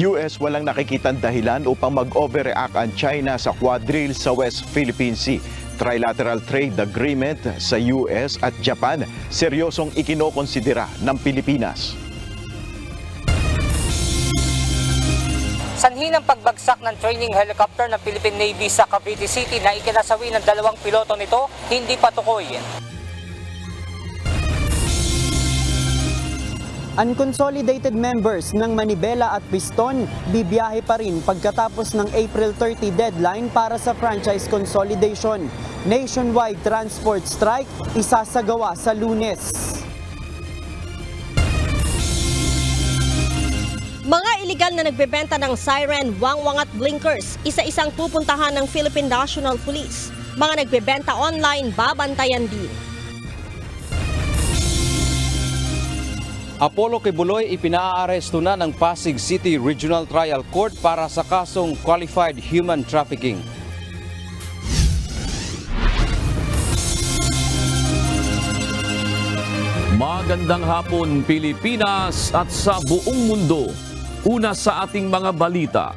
US walang nakikitang dahilan upang mag-overreact ang China sa quadrille sa West Philippine Sea. Trilateral trade agreement sa US at Japan seryosong ikinokonsidera ng Pilipinas. Sanhi ng pagbagsak ng training helicopter ng Philippine Navy sa Cavite City na ikinasawi ng dalawang piloto nito, hindi patukoy. Unconsolidated members ng Manibela at Piston bibiyahe pa rin pagkatapos ng April 30 deadline para sa franchise consolidation. Nationwide transport strike isasagawa sa lunes. Mga iligal na nagbebenta ng siren, wangwang at blinkers, isa-isang pupuntahan ng Philippine National Police. Mga nagbebenta online, babantayan din. Apollo Kibuloy ipinaaresto na ng Pasig City Regional Trial Court para sa kasong Qualified Human Trafficking. Magandang hapon Pilipinas at sa buong mundo. Una sa ating mga balita.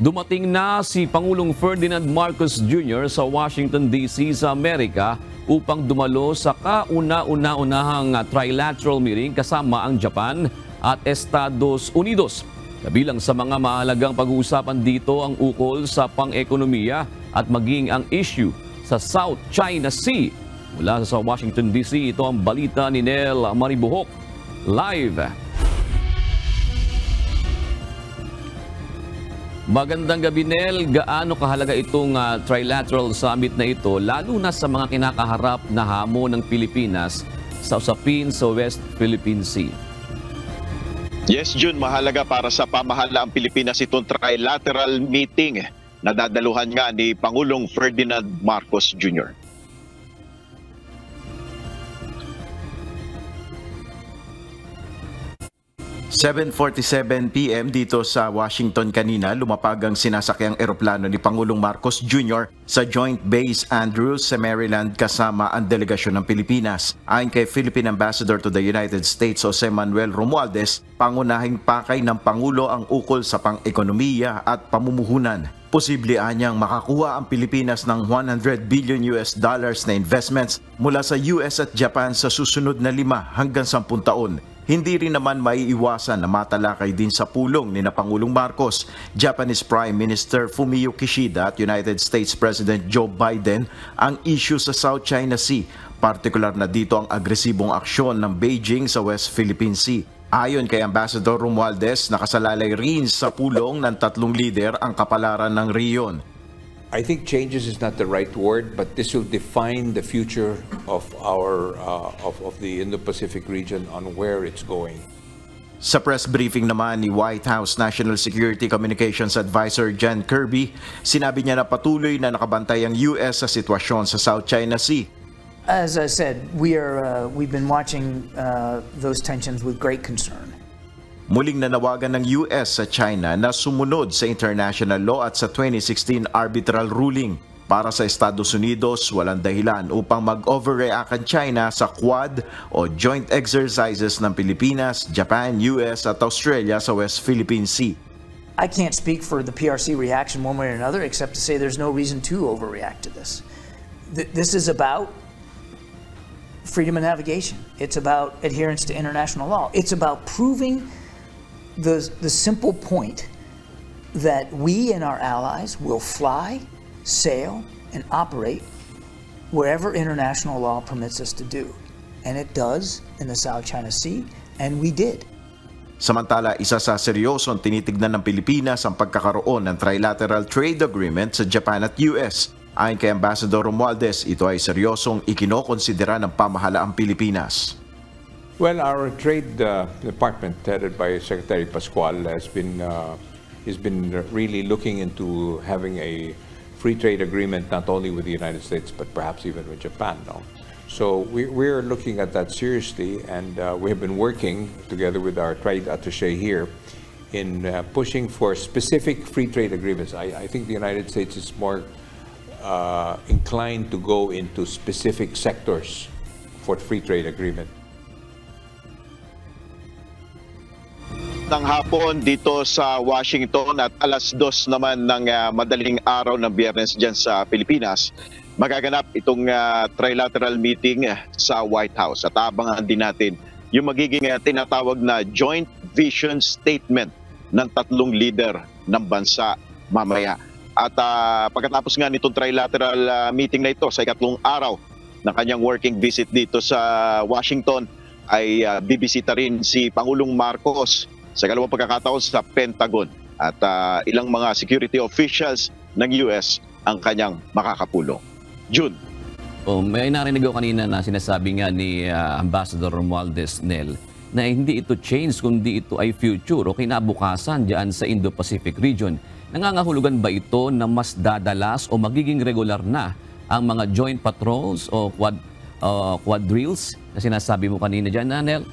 Dumating na si Pangulong Ferdinand Marcos Jr. sa Washington DC sa Amerika upang dumalo sa kauna-una-unahang trilateral meeting kasama ang Japan at Estados Unidos. Kabilang sa mga mahalagang pag-uusapan dito ang ukol sa pang-ekonomiya at maging ang issue sa South China Sea. Mula sa Washington DC, ito ang balita ni Nel Maribuhok. Live Magandang gabi Nel, gaano kahalaga itong uh, trilateral summit na ito lalo na sa mga kinakaharap na hamon ng Pilipinas sa usapin sa West Philippine Sea? Yes, Jun, mahalaga para sa pamahalaang Pilipinas itong trilateral meeting na dadaluhan nga ni Pangulong Ferdinand Marcos Jr. 7.47pm dito sa Washington kanina, lumapag ang sinasakyang eroplano ni Pangulong Marcos Jr. sa Joint Base Andrews sa Maryland kasama ang delegasyon ng Pilipinas. Ayon kay Philippine Ambassador to the United States Jose Manuel Romualdez, pangunahing pakay ng Pangulo ang ukol sa pang-ekonomiya at pamumuhunan. Posible anyang makakuha ang Pilipinas ng 100 billion US dollars na investments mula sa US at Japan sa susunod na 5 hanggang 10 taon hindi rin naman maiiwasan na matalakay din sa pulong ni na Pangulong Marcos, Japanese Prime Minister Fumio Kishida at United States President Joe Biden ang issue sa South China Sea, partikular na dito ang agresibong aksyon ng Beijing sa West Philippine Sea. Ayon kay Ambassador Romualdez, nakasalalay rin sa pulong ng tatlong lider ang kapalaran ng riyon. I think changes is not the right word, but this will define the future of our uh, of, of the Indo-Pacific region on where it's going. Sa press briefing naman ni White House National Security Communications Advisor John Kirby, sinabi niya na patuloy na nakabantay ang US sa sitwasyon sa South China Sea. As I said, we are uh, we've been watching uh, those tensions with great concern. Muling nanawagan ng US sa China na sumunod sa international law at sa 2016 arbitral ruling. Para sa Estados Unidos, walang dahilan upang mag-overreact ang China sa Quad o joint exercises ng Pilipinas, Japan, US at Australia sa West Philippine Sea. I can't speak for the PRC reaction one way or another except to say there's no reason to overreact to this. This is about freedom of navigation. It's about adherence to international law. It's about proving the, the simple point that we and our allies will fly, sail, and operate wherever international law permits us to do. And it does in the South China Sea, and we did. Samantala, isa sa seryosong tinitignan ng Pilipinas ang pagkakaroon ng trilateral trade agreement sa Japan at US. Ayon kay Ambassador Romualdez, ito ay seryosong ikinokonsidera ng pamahalaang Pilipinas. Well, our Trade uh, Department, headed by Secretary Pascual, has been uh, has been really looking into having a free trade agreement not only with the United States but perhaps even with Japan. No? So we, we're looking at that seriously, and uh, we have been working together with our trade attaché here in uh, pushing for specific free trade agreements. I, I think the United States is more uh, inclined to go into specific sectors for free trade agreement. Ng hapon dito sa Washington at alas dos naman ng ah, madaling araw ng biyernes dyan sa Pilipinas, magaganap itong ah, trilateral meeting ah, sa White House. At abangan din natin yung magiging ah, tinatawag na joint vision statement ng tatlong leader ng bansa mamaya. At ah, pagkatapos nga nitong trilateral ah, meeting na ito sa ikatlong araw ng kanyang working visit dito sa Washington, ay ah, bibisita rin si Pangulong Marcos sa kalawang pagkakataon sa Pentagon at ah, ilang mga security officials ng US ang kanyang makakapulong. June. Oh, may narinig ko kanina na sinasabi nga ni ah, Ambassador Romualdez Nel na hindi ito change kundi ito ay future o kinabukasan diyan sa Indo-Pacific region. Nangangahulugan ba ito na mas dadalas o magiging regular na ang mga joint patrols o quad, uh, quadrills na sinasabi mo kanina diyan, Nel?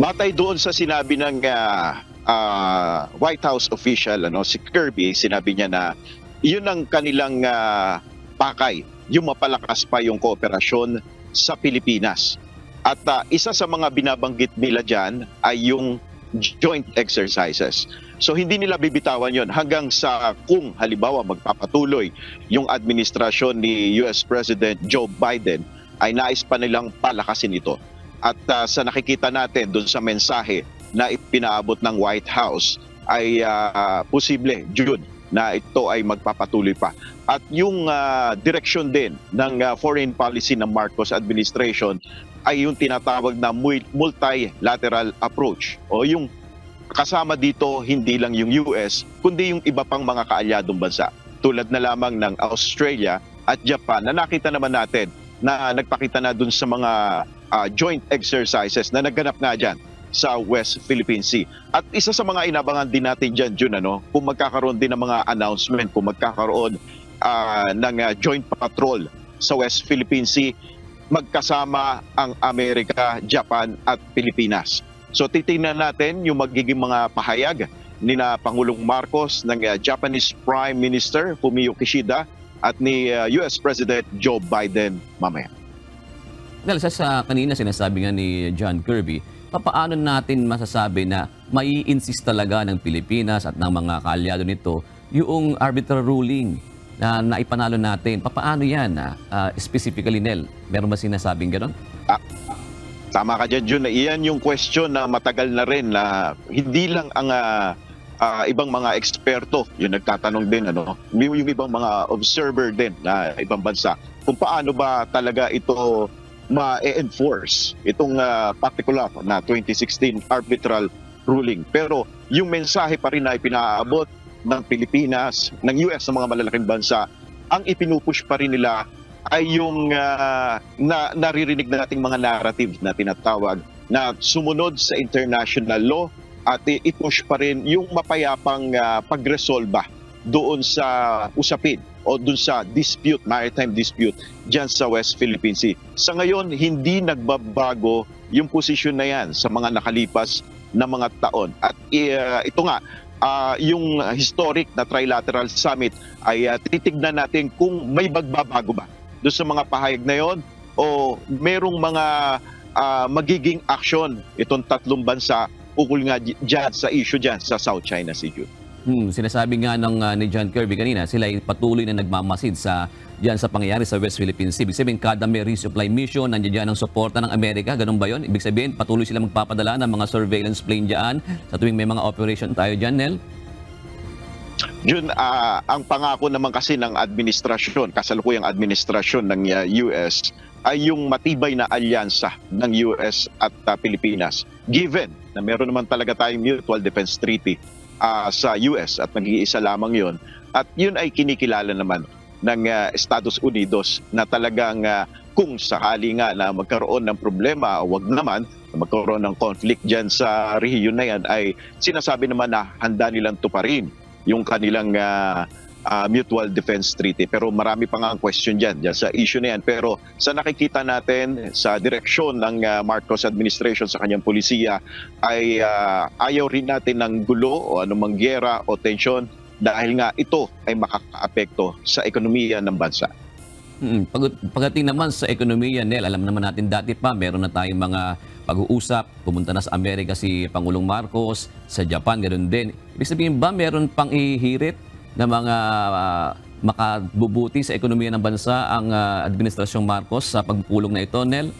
Matay doon sa sinabi ng ah, ah, White House official, ano, si Kirby, sinabi niya na yun ang kanilang ah, pakay, yung mapalakas pa yung kooperasyon sa Pilipinas. At ah, isa sa mga binabanggit nila dyan ay yung joint exercises. So hindi nila bibitawan yon hanggang sa kung halimbawa magpapatuloy yung administrasyon ni US President Joe Biden ay nais pa nilang palakasin ito. At ah, sa nakikita natin doon sa mensahe na ipinaabot ng White House ay ah, posible, June, na ito ay magpapatuloy pa. At yung ah, direksyon din ng ah, foreign policy ng Marcos administration ay yung tinatawag na mul- multilateral approach o yung kasama dito hindi lang yung US kundi yung iba pang mga kaalyadong bansa tulad na lamang ng Australia at Japan na nakita naman natin na nagpakita na dun sa mga ah, joint exercises na nagganap nga dyan sa West Philippine Sea. At isa sa mga inabangan din natin dyan, Jun, ano, kung magkakaroon din ng mga announcement, kung magkakaroon ah, ng ah, joint patrol sa West Philippine Sea, magkasama ang Amerika, Japan at Pilipinas. So titingnan natin yung magiging mga pahayag ni na Pangulong Marcos ng ah, Japanese Prime Minister Fumio Kishida at ni ah, US President Joe Biden mamaya. Dahil sa, sa kanina sinasabi nga ni John Kirby, papaano natin masasabi na mai insist talaga ng Pilipinas at ng mga kaalyado nito yung arbitral ruling na naipanalo natin? Papaano yan? ah? Ah, specifically, Nel, meron ba sinasabing gano'n? Tama ka dyan, Jun. Iyan yung question na matagal na rin na hindi lang ang ah, ah, ibang mga eksperto yung nagtatanong din, ano, yung ibang mga observer din na ibang bansa kung paano ba talaga ito ma-enforce itong ah, particular na 2016 arbitral ruling. Pero yung mensahe pa rin na ipinaabot ng Pilipinas, ng US sa mga malalaking bansa, ang ipinupush pa rin nila ay yung ah, na naririnig nating mga narrative na tinatawag na sumunod sa international law at i-push pa rin yung mapayapang ah, pagresolba doon sa usapin o doon sa dispute, maritime dispute dyan sa West Philippine Sea. Sa ngayon, hindi nagbabago yung posisyon na yan sa mga nakalipas na mga taon. At uh, ito nga, ah, yung historic na trilateral summit ay ah, titignan natin kung may magbabago ba doon sa mga pahayag na yon o merong mga ah, magiging aksyon itong tatlong bansa ukol nga dyan sa issue dyan sa South China Sea. Hmm, sinasabi nga ng ah, ni John Kirby kanina, sila ay patuloy na nagmamasid sa diyan sa pangyayari sa West Philippine Sea. Ibig sabihin, kada may resupply mission, nandiyan dyan ang suporta ng Amerika. Ganun ba yon? Ibig sabihin, patuloy sila magpapadala ng mga surveillance plane dyan sa tuwing may mga operation tayo dyan, Nel? Yun, ah, ang pangako naman kasi ng administrasyon, kasalukuyang administrasyon ng ah, US ay yung matibay na alyansa ng US at ah, Pilipinas. Given na meron naman talaga tayong Mutual Defense Treaty ah, sa US at nag-iisa lamang yon at yun ay kinikilala naman ng ah, Estados Unidos na talagang ah, kung sakali nga na magkaroon ng problema, wag naman na magkaroon ng conflict dyan sa rehiyon na yan ay sinasabi naman na handa nilang tuparin yung kanilang ah, ah, mutual defense treaty. Pero marami pa nga ang question dyan, dyan sa issue na yan. Pero sa nakikita natin sa direksyon ng ah, Marcos administration sa kanyang polisiya ay ah, ayaw rin natin ng gulo o anumang gera o tensyon dahil nga ito ay makakaapekto sa ekonomiya ng bansa. Mm, pag, pagdating naman sa ekonomiya, Nel, alam naman natin dati pa, meron na tayong mga pag-uusap. Pumunta na sa Amerika si Pangulong Marcos, sa Japan, ganoon din. Ibig sabihin ba meron pang ihirit na mga ah, makabubuti sa ekonomiya ng bansa ang ah, Administrasyong Marcos sa pagpulong na ito, Nel?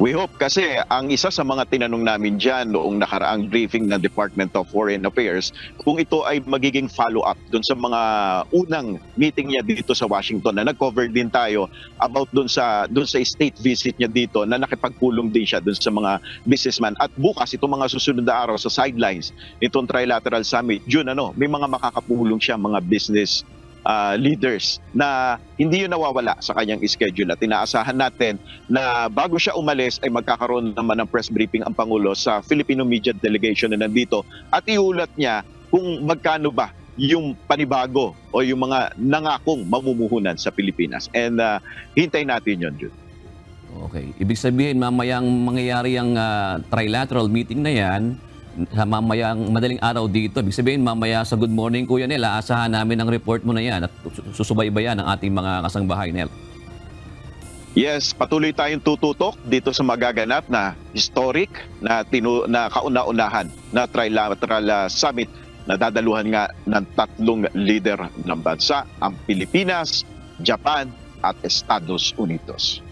We hope kasi ang isa sa mga tinanong namin dyan noong nakaraang briefing ng Department of Foreign Affairs kung ito ay magiging follow-up dun sa mga unang meeting niya dito sa Washington na nag-cover din tayo about dun sa dun sa state visit niya dito na nakipagpulong din siya dun sa mga businessman. At bukas itong mga susunod na araw sa sidelines nitong trilateral summit June ano may mga makakapulong siya mga business uh, leaders na hindi yun nawawala sa kanyang schedule at inaasahan natin na bago siya umalis ay magkakaroon naman ng press briefing ang Pangulo sa Filipino Media Delegation na nandito at iulat niya kung magkano ba yung panibago o yung mga nangakong mamumuhunan sa Pilipinas. And uh, hintay natin yun, Jude. Okay. Ibig sabihin, mamayang mangyayari ang ah, trilateral meeting na yan, sa mamayang madaling araw dito. Ibig sabihin, mamaya sa Good Morning, Kuya Nel, aasahan namin ang report mo na yan at susubaybayan ng ating mga kasangbahay, Nel. Yes, patuloy tayong tututok dito sa magaganap na historic na tinu na kauna-unahan na trilateral uh, summit na dadaluhan nga ng tatlong leader ng bansa, ang Pilipinas, Japan at Estados Unidos.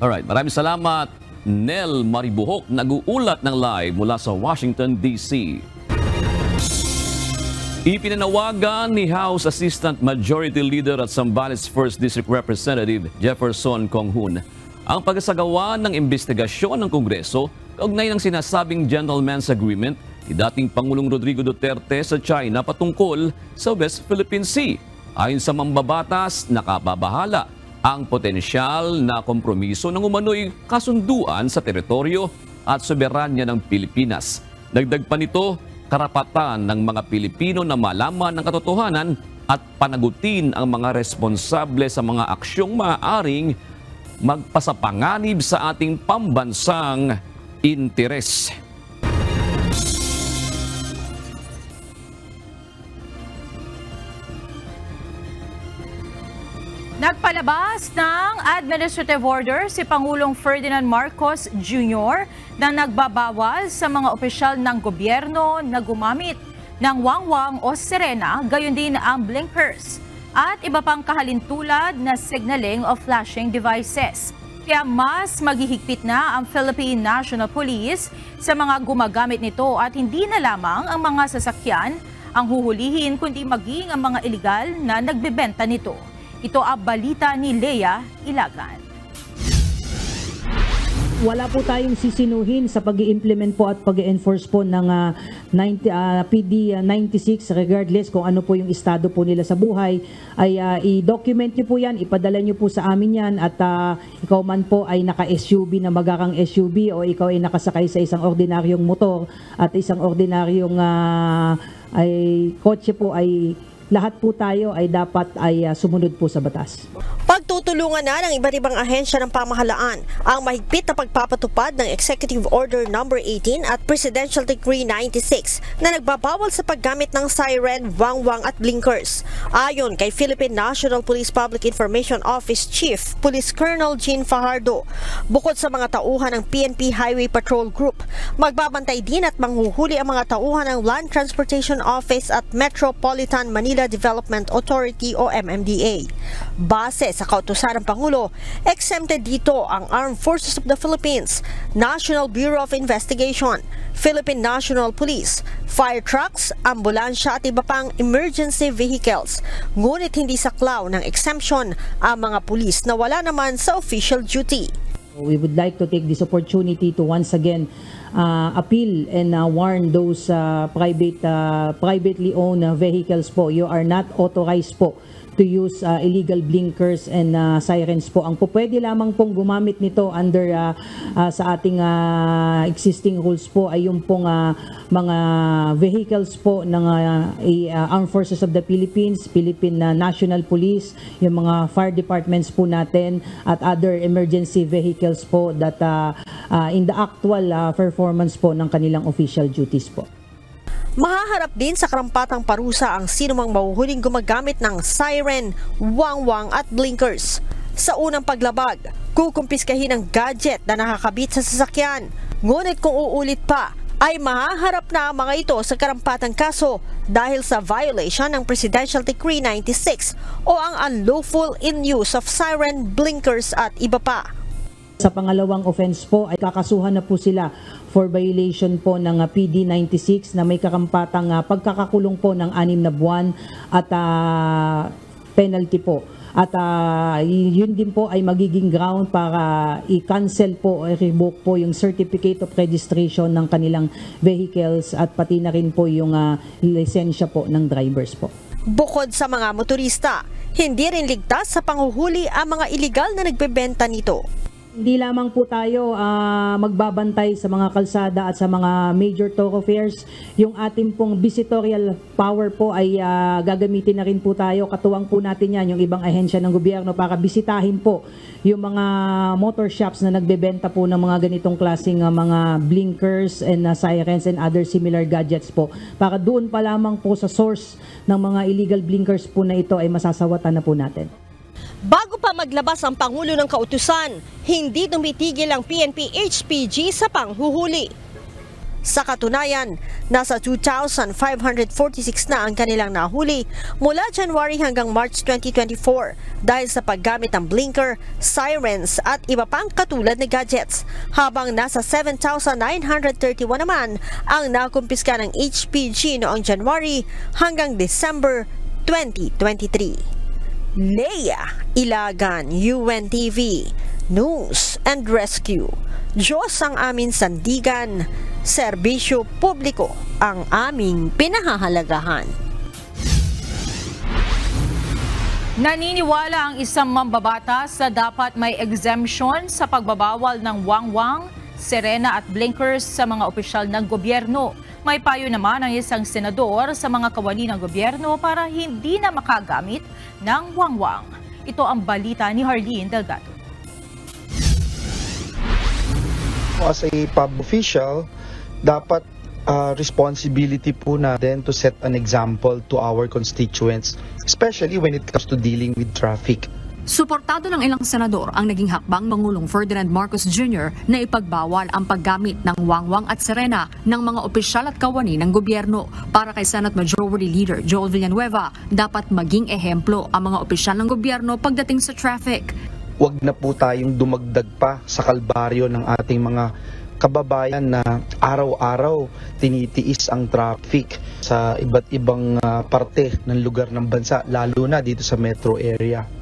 Alright, maraming salamat. Nel Maribuhok, nag-uulat ng live mula sa Washington, D.C. Ipinanawagan ni House Assistant Majority Leader at Zambales 1st District Representative Jefferson Konghun ang pagsasagawa ng investigasyon ng Kongreso kaugnay ng sinasabing Gentleman's Agreement ni dating Pangulong Rodrigo Duterte sa China patungkol sa West Philippine Sea. Ayon sa mambabatas, nakababahala ang potensyal na kompromiso ng umano'y kasunduan sa teritoryo at soberanya ng Pilipinas. Dagdag pa nito, karapatan ng mga Pilipino na malaman ng katotohanan at panagutin ang mga responsable sa mga aksyong maaaring magpasapanganib sa ating pambansang interes. Nagpalabas ng administrative order si Pangulong Ferdinand Marcos Jr. na nagbabawal sa mga opisyal ng gobyerno na gumamit ng wangwang o sirena, gayon din ang blinkers at iba pang kahalintulad na signaling o flashing devices. Kaya mas maghihigpit na ang Philippine National Police sa mga gumagamit nito at hindi na lamang ang mga sasakyan ang huhulihin kundi maging ang mga ilegal na nagbebenta nito. Ito ang balita ni Leia Ilagan. Wala po tayong sisinuhin sa pag implement po at pag enforce po ng uh, 90, uh, PD uh, 96 regardless kung ano po yung estado po nila sa buhay ay uh, i-document niyo po yan, ipadala niyo po sa amin yan at uh, ikaw man po ay naka-SUV na magakang SUV o ikaw ay nakasakay sa isang ordinaryong motor at isang ordinaryong uh, ay kotse po ay lahat po tayo ay dapat ay uh, sumunod po sa batas. Pagtutulungan na ng iba't ibang ahensya ng pamahalaan ang mahigpit na pagpapatupad ng Executive Order No. 18 at Presidential Decree 96 na nagbabawal sa paggamit ng siren, wangwang at blinkers. Ayon kay Philippine National Police Public Information Office Chief Police Colonel Jean Fajardo, bukod sa mga tauhan ng PNP Highway Patrol Group, magbabantay din at manghuhuli ang mga tauhan ng Land Transportation Office at Metropolitan Manila Manila Development Authority o MMDA. Base sa kautusan ng Pangulo, exempted dito ang Armed Forces of the Philippines, National Bureau of Investigation, Philippine National Police, fire trucks, ambulansya at iba pang emergency vehicles. Ngunit hindi saklaw ng exemption ang mga pulis na wala naman sa official duty. We would like to take this opportunity to once again uh, appeal and uh, warn those uh, private uh, privately owned vehicles po. You are not authorized po to use uh, illegal blinkers and uh, sirens po. Ang po pwede lamang pong gumamit nito under uh, uh, sa ating uh, existing rules po ay yung pong uh, mga vehicles po ng uh, uh, Armed Forces of the Philippines, Philippine uh, National Police, yung mga fire departments po natin at other emergency vehicles po that uh, uh, in the actual uh, performance po ng kanilang official duties po. Mahaharap din sa karampatang parusa ang sinumang mahuhuling gumagamit ng siren, wangwang at blinkers. Sa unang paglabag, kukumpiskahin ang gadget na nakakabit sa sasakyan. Ngunit kung uulit pa, ay mahaharap na ang mga ito sa karampatang kaso dahil sa violation ng Presidential Decree 96 o ang unlawful in use of siren, blinkers at iba pa. Sa pangalawang offense po ay kakasuhan na po sila for violation po ng ah, PD 96 na may kakampatang ah, pagkakakulong po ng anim na buwan at ah, penalty po. At y- yun din po ay magiging ground para i-cancel po o revoke po yung certificate of registration ng kanilang vehicles at pati na rin po yung ah, lisensya po ng drivers po. Bukod sa mga motorista, hindi rin ligtas sa panghuhuli ang mga illegal na nagbebenta nito. Hindi lamang po tayo ah, magbabantay sa mga kalsada at sa mga major thoroughfares. Yung ating pong visitorial power po ay ah, gagamitin na rin po tayo. Katuwang po natin yan, yung ibang ahensya ng gobyerno para bisitahin po yung mga motor shops na nagbebenta po ng mga ganitong klaseng ah, mga blinkers and ah, sirens and other similar gadgets po. Para doon pa lamang po sa source ng mga illegal blinkers po na ito ay masasawatan na po natin. Bago pa maglabas ang Pangulo ng Kautusan, hindi tumitigil ang PNP HPG sa panghuhuli. Sa katunayan, nasa 2,546 na ang kanilang nahuli mula January hanggang March 2024 dahil sa paggamit ng blinker, sirens at iba pang katulad na gadgets, habang nasa 7,931 naman ang nakumpiska ng HPG noong January hanggang December 2023. Leia Ilagan, UNTV, News and Rescue. Diyos ang aming sandigan, serbisyo publiko ang aming pinahahalagahan. Naniniwala ang isang mambabatas na dapat may exemption sa pagbabawal ng wangwang, serena at blinkers sa mga opisyal ng gobyerno. May payo naman ang isang senador sa mga kawani ng gobyerno para hindi na makagamit ng wangwang. Ito ang balita ni Harleen Delgado. as a pub official, dapat uh, responsibility po natin to set an example to our constituents, especially when it comes to dealing with traffic. Suportado ng ilang senador ang naging hakbang Pangulong Ferdinand Marcos Jr. na ipagbawal ang paggamit ng wangwang at serena ng mga opisyal at kawani ng gobyerno. Para kay Senate Majority Leader Joel Villanueva, dapat maging ehemplo ang mga opisyal ng gobyerno pagdating sa traffic. Huwag na po tayong dumagdag pa sa kalbaryo ng ating mga kababayan na araw-araw tinitiis ang traffic sa iba't ibang uh, parte ng lugar ng bansa, lalo na dito sa metro area.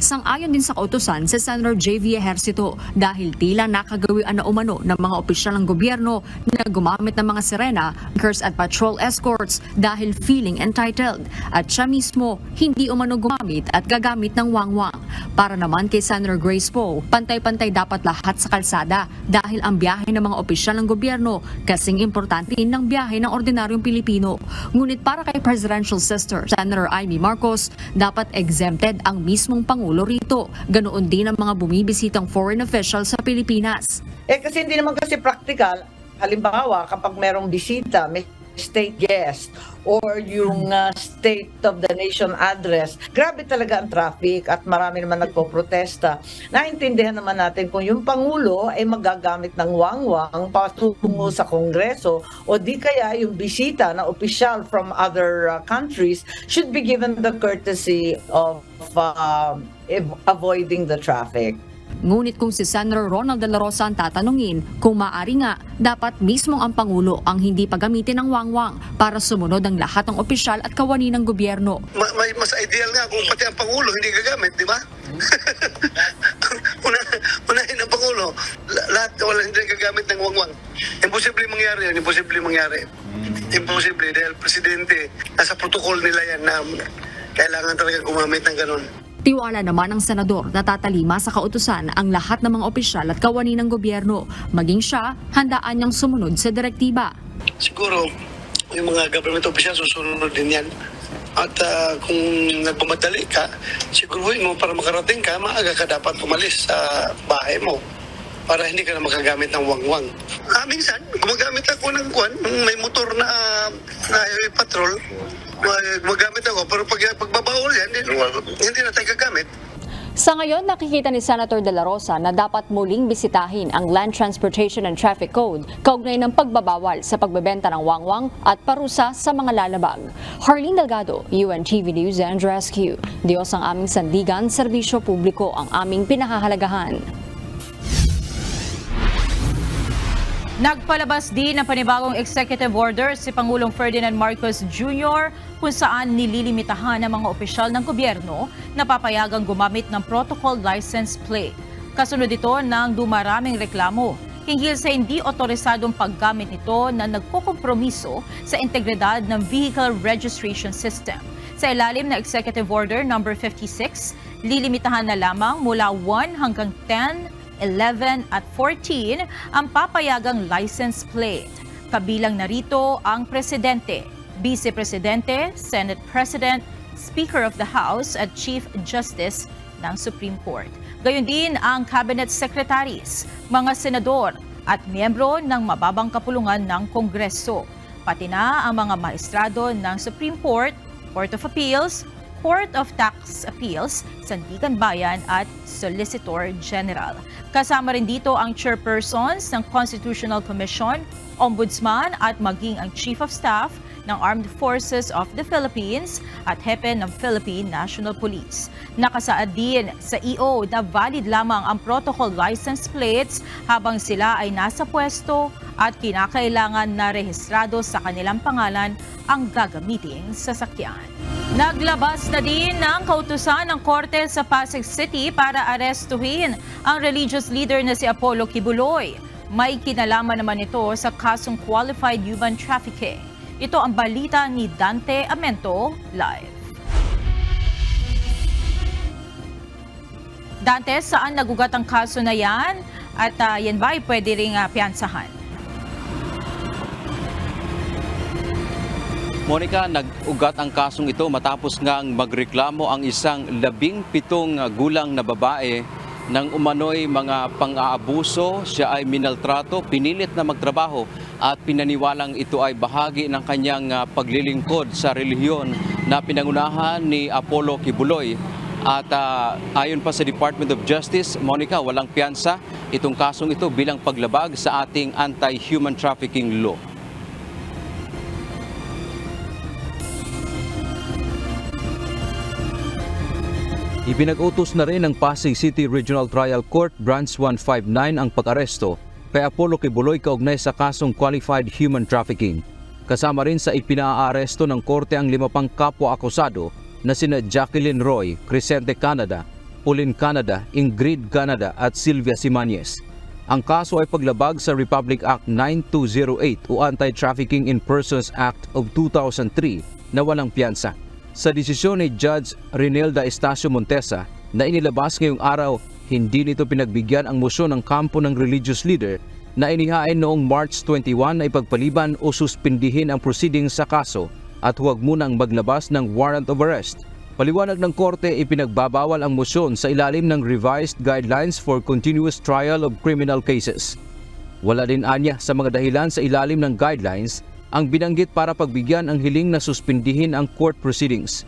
Sang-ayon din sa kautusan si Senator J.V. Ejercito dahil tila nakagawian na umano ng mga opisyal ng gobyerno na gumamit ng mga sirena, curse at patrol escorts dahil feeling entitled at siya mismo hindi umano gumamit at gagamit ng wangwang. Para naman kay Senator Grace Poe, pantay-pantay dapat lahat sa kalsada dahil ang biyahe ng mga opisyal ng gobyerno kasing importante ng biyahe ng ordinaryong Pilipino. Ngunit para kay Presidential Sister Senator Amy Marcos, dapat exempted ang mismong Pangulo rito. Ganoon din ang mga bumibisitang foreign officials sa Pilipinas. Eh kasi hindi naman kasi practical. Halimbawa, kapag merong bisita, may state guest or yung uh, state of the nation address. Grabe talaga ang traffic at marami naman nagpo-protesta. Naintindihan naman natin kung yung Pangulo ay magagamit ng wangwang patungo sa Kongreso o di kaya yung bisita na opisyal from other uh, countries should be given the courtesy of uh, avoiding the traffic. Ngunit kung si Senator Ronald De La Rosa ang tatanungin, kung maaari nga, dapat mismong ang Pangulo ang hindi paggamitin ng wangwang para sumunod ang lahat ng opisyal at kawani ng gobyerno. Ma- may mas ideal nga kung pati ang Pangulo hindi gagamit, di ba? Una, unahin ang Pangulo. La- lahat wala hindi gagamit ng wangwang. Imposible mangyari yan, imposible mangyari. Imposible dahil presidente, nasa protocol nila yan na kailangan talaga gumamit ng ganun. Tiwala naman ng senador na tatalima sa kautusan ang lahat ng mga opisyal at kawani ng gobyerno. Maging siya, handaan niyang sumunod sa direktiba. Siguro, yung mga government officials susunod din yan. At ah, kung nagmamadali ka, siguruhin mo para makarating ka, maaga ka dapat umalis sa bahay mo para hindi ka na makagamit ng wangwang. Ah, minsan, gumagamit ako ng kwan, may motor na, na highway patrol, Mag- gumagamit ako, pero pag pagbabawal yan, hindi, hindi na tayo gagamit. Sa ngayon, nakikita ni Senator De La Rosa na dapat muling bisitahin ang Land Transportation and Traffic Code kaugnay ng pagbabawal sa pagbebenta ng wangwang at parusa sa mga lalabag. Harleen Delgado, UNTV News and Rescue. Diyos ang aming sandigan, serbisyo publiko ang aming pinahahalagahan. Nagpalabas din ng panibagong executive order si Pangulong Ferdinand Marcos Jr. kung saan nililimitahan ng mga opisyal ng gobyerno na papayagang gumamit ng protocol license plate. Kasunod ito ng dumaraming reklamo hinggil sa hindi otorisadong paggamit nito na nagkukompromiso sa integridad ng Vehicle Registration System. Sa ilalim ng Executive Order No. 56, lilimitahan na lamang mula 1 hanggang 10 11 at 14 ang papayagang license plate. Kabilang narito ang Presidente, Vice Presidente, Senate President, Speaker of the House at Chief Justice ng Supreme Court. Gayon din ang Cabinet Secretaries, mga senador at miyembro ng mababang kapulungan ng Kongreso, pati na ang mga maestrado ng Supreme Court, Court of Appeals, Court of Tax Appeals, Sandigan Bayan at Solicitor General. Kasama rin dito ang chairpersons ng Constitutional Commission, Ombudsman at maging ang Chief of Staff ng Armed Forces of the Philippines at hepe ng Philippine National Police. Nakasaad din sa EO na valid lamang ang protocol license plates habang sila ay nasa pwesto at kinakailangan na rehistrado sa kanilang pangalan ang gagamiting sasakyan. Naglabas na din ng kautusan ng korte sa Pasig City para arestuhin ang religious leader na si Apollo Kibuloy. May kinalaman naman ito sa kasong qualified human trafficking. Ito ang balita ni Dante Amento live. Dante, saan nagugat ang kaso na yan? At uh, yan ba ay pwede ring uh, piyansahan? Monica, nag-ugat ang kasong ito matapos ngang magreklamo ang isang labing pitong gulang na babae ng umano'y mga pang-aabuso, siya ay minaltrato, pinilit na magtrabaho at pinaniwalang ito ay bahagi ng kanyang paglilingkod sa relihiyon na pinangunahan ni Apollo Kibuloy. At uh, ayon pa sa Department of Justice, Monica, walang piyansa itong kasong ito bilang paglabag sa ating anti-human trafficking law. Ipinag-utos na rin ng Pasig City Regional Trial Court Branch 159 ang pag-aresto kay Apollo Kibuloy kaugnay sa kasong Qualified Human Trafficking. Kasama rin sa ipinaaresto ng korte ang lima pang kapwa-akusado na sina Jacqueline Roy, Crescente Canada, Pauline Canada, Ingrid Canada at Sylvia Simanes. Ang kaso ay paglabag sa Republic Act 9208 o Anti-Trafficking in Persons Act of 2003 na walang piyansa. Sa desisyon ni Judge Rinelda Estacio Montesa na inilabas ngayong araw, hindi nito pinagbigyan ang motion ng kampo ng religious leader na inihain noong March 21 na ipagpaliban o suspindihin ang proceedings sa kaso at huwag munang maglabas ng warrant of arrest. Paliwanag ng korte, ipinagbabawal ang motion sa ilalim ng Revised Guidelines for Continuous Trial of Criminal Cases. Wala din anya sa mga dahilan sa ilalim ng guidelines ang binanggit para pagbigyan ang hiling na suspindihin ang court proceedings.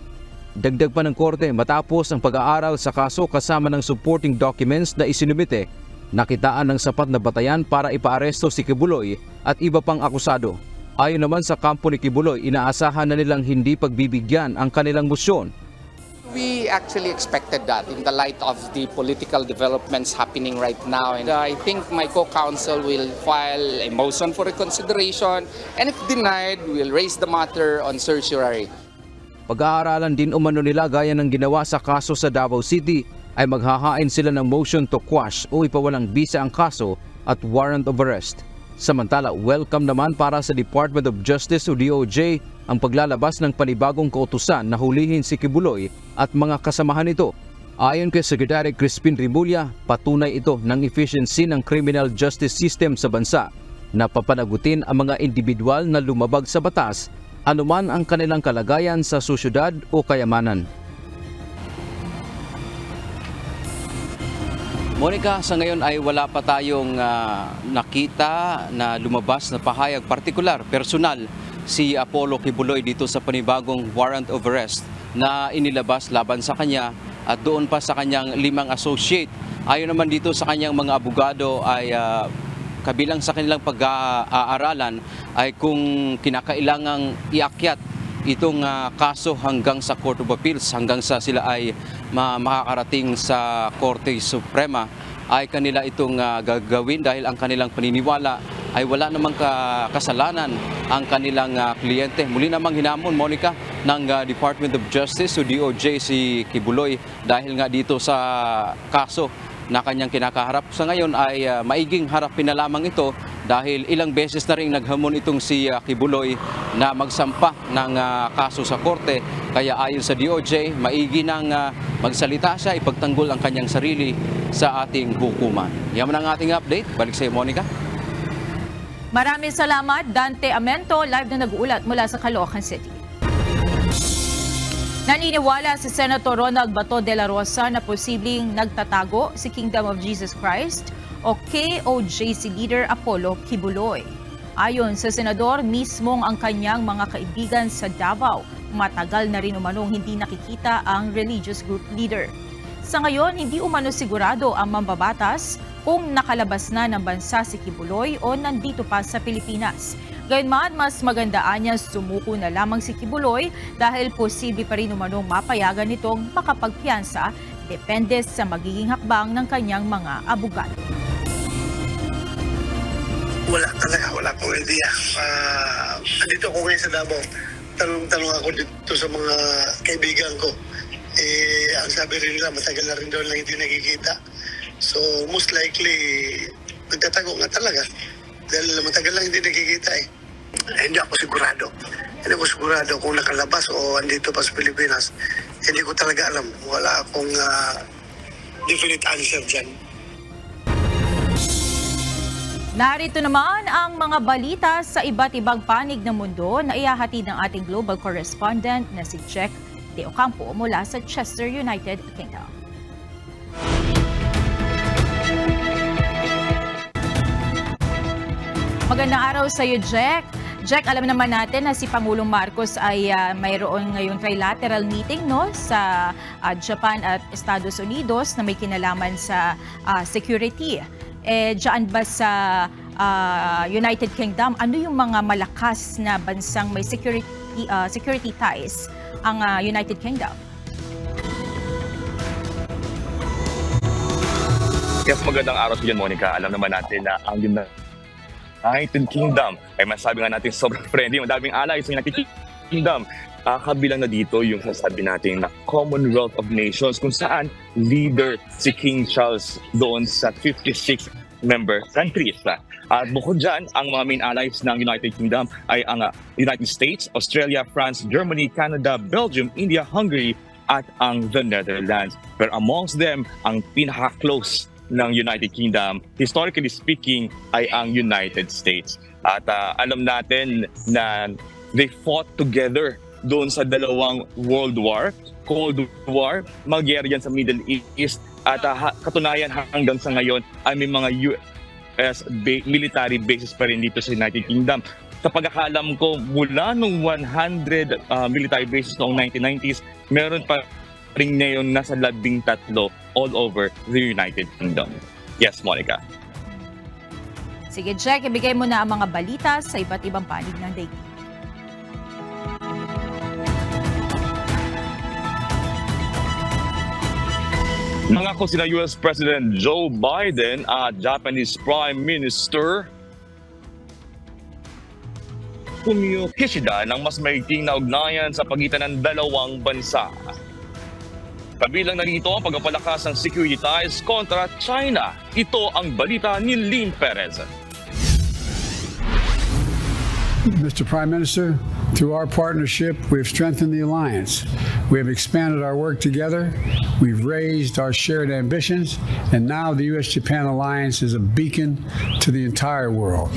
Dagdag pa ng korte matapos ang pag-aaral sa kaso kasama ng supporting documents na isinumite, nakitaan ng sapat na batayan para ipaaresto si Kibuloy at iba pang akusado. Ayon naman sa kampo ni Kibuloy, inaasahan na nilang hindi pagbibigyan ang kanilang musyon We actually expected that in the light of the political developments happening right now. And I think my co-counsel will file a motion for reconsideration and if denied, we'll raise the matter on certiorari. Pag-aaralan din umano nila gaya ng ginawa sa kaso sa Davao City ay maghahain sila ng motion to quash o ipawalang bisa ang kaso at warrant of arrest. Samantala, welcome naman para sa Department of Justice o DOJ ang paglalabas ng panibagong kautusan na hulihin si Kibuloy at mga kasamahan nito. Ayon kay Secretary Crispin Rimulya, patunay ito ng efficiency ng criminal justice system sa bansa na papanagutin ang mga individual na lumabag sa batas anuman ang kanilang kalagayan sa sosyudad o kayamanan. Monica, sa ngayon ay wala pa tayong uh, nakita na lumabas na pahayag partikular, personal si Apollo Kibuloy dito sa panibagong warrant of arrest na inilabas laban sa kanya at doon pa sa kanyang limang associate. Ayon naman dito sa kanyang mga abogado ay uh, kabilang sa kanilang pag-aaralan ay kung kinakailangang iakyat itong uh, kaso hanggang sa Court of Appeals, hanggang sa sila ay makakarating sa Korte Suprema ay kanila itong uh, gagawin dahil ang kanilang paniniwala ay wala namang kasalanan ang kanilang uh, kliyente. Muli namang hinamon, Monica, ng uh, Department of Justice o DOJ si Kibuloy dahil nga dito sa kaso na kanyang kinakaharap. Sa ngayon ay uh, maiging harapin na lamang ito dahil ilang beses na rin naghamon itong si uh, Kibuloy na magsampa ng uh, kaso sa korte. Kaya ayon sa DOJ, maigi nang uh, magsalita siya, ipagtanggol ang kanyang sarili sa ating hukuman. Yaman ang ating update. Balik sa iyo, Monica. Maraming salamat, Dante Amento, live na nag-uulat mula sa Caloocan City. Naniniwala si Senator Ronald Bato de la Rosa na posibleng nagtatago si Kingdom of Jesus Christ o KOJC leader Apollo Kibuloy. Ayon sa senador, mismong ang kanyang mga kaibigan sa Davao, matagal na rin umanong hindi nakikita ang religious group leader. Sa ngayon, hindi umano sigurado ang mambabatas kung nakalabas na ng bansa si Kibuloy o nandito pa sa Pilipinas. Gayunman, mas magandaan niya sumuko na lamang si Kibuloy dahil posible pa rin umanong mapayagan nitong makapagpiyansa depende sa magiging hakbang ng kanyang mga abogado. Wala talaga, wala akong idea. Uh, andito ako ngayon sa Davao. Tanong-tanong ako dito sa mga kaibigan ko. Eh, ang sabi rin nila, matagal na rin doon lang hindi nakikita So most likely, nagtatago nga talaga. Dahil matagal lang hindi nakikita eh. Eh. Hindi ako sigurado. Hindi ko sigurado kung nakalabas o andito pa sa Pilipinas. Hindi ko talaga alam. Wala akong uh, definite answer dyan. Narito naman ang mga balita sa iba't ibang panig ng mundo na ihahatid ng ating global correspondent na si Jack De Ocampo mula sa Chester, United Kingdom. Magandang araw sa iyo, Jack. Jack, alam naman natin na si Pangulong Marcos ay uh, mayroon ngayong trilateral meeting no sa uh, Japan at Estados Unidos na may kinalaman sa uh, security. Eh diyan ba sa uh, United Kingdom, ano yung mga malakas na bansang may security uh, security ties ang uh, United Kingdom? Yes, magandang araw sa Monica. Alam naman natin na ang United Kingdom. Ay masabi nga natin sobrang friendly, madaming alay sa United Kingdom. Uh, kabilang na dito yung sasabi natin na Commonwealth of Nations kung saan leader si King Charles doon sa 56 member countries. At bukod dyan, ang mga main allies ng United Kingdom ay ang uh, United States, Australia, France, Germany, Canada, Belgium, India, Hungary, at ang the Netherlands. Pero amongst them, ang pinaka-close ng United Kingdom, historically speaking, ay ang United States. At uh, alam natin na they fought together doon sa dalawang World War, Cold War, magyari sa Middle East. At uh, katunayan hanggang sa ngayon ay may mga US ba- military bases pa rin dito sa United Kingdom. Sa pagkakalam ko, mula nung 100 uh, military bases noong 1990s, meron pa ring ngayon nasa labing tatlo all over the United Kingdom. Yes, Monica. Sige, Jack, ibigay mo na ang mga balita sa iba't ibang panig ng daigdig. Nangako sina US President Joe Biden at Japanese Prime Minister Fumio Kishida ng mas maigting na ugnayan sa pagitan ng dalawang bansa. Kabilang na rito ang pagpapalakas ng security ties kontra China. Ito ang balita ni Lynn Perez. Mr. Prime Minister, through our partnership, we've strengthened the alliance. We have expanded our work together. We've raised our shared ambitions. And now the U.S. Japan alliance is a beacon to the entire world.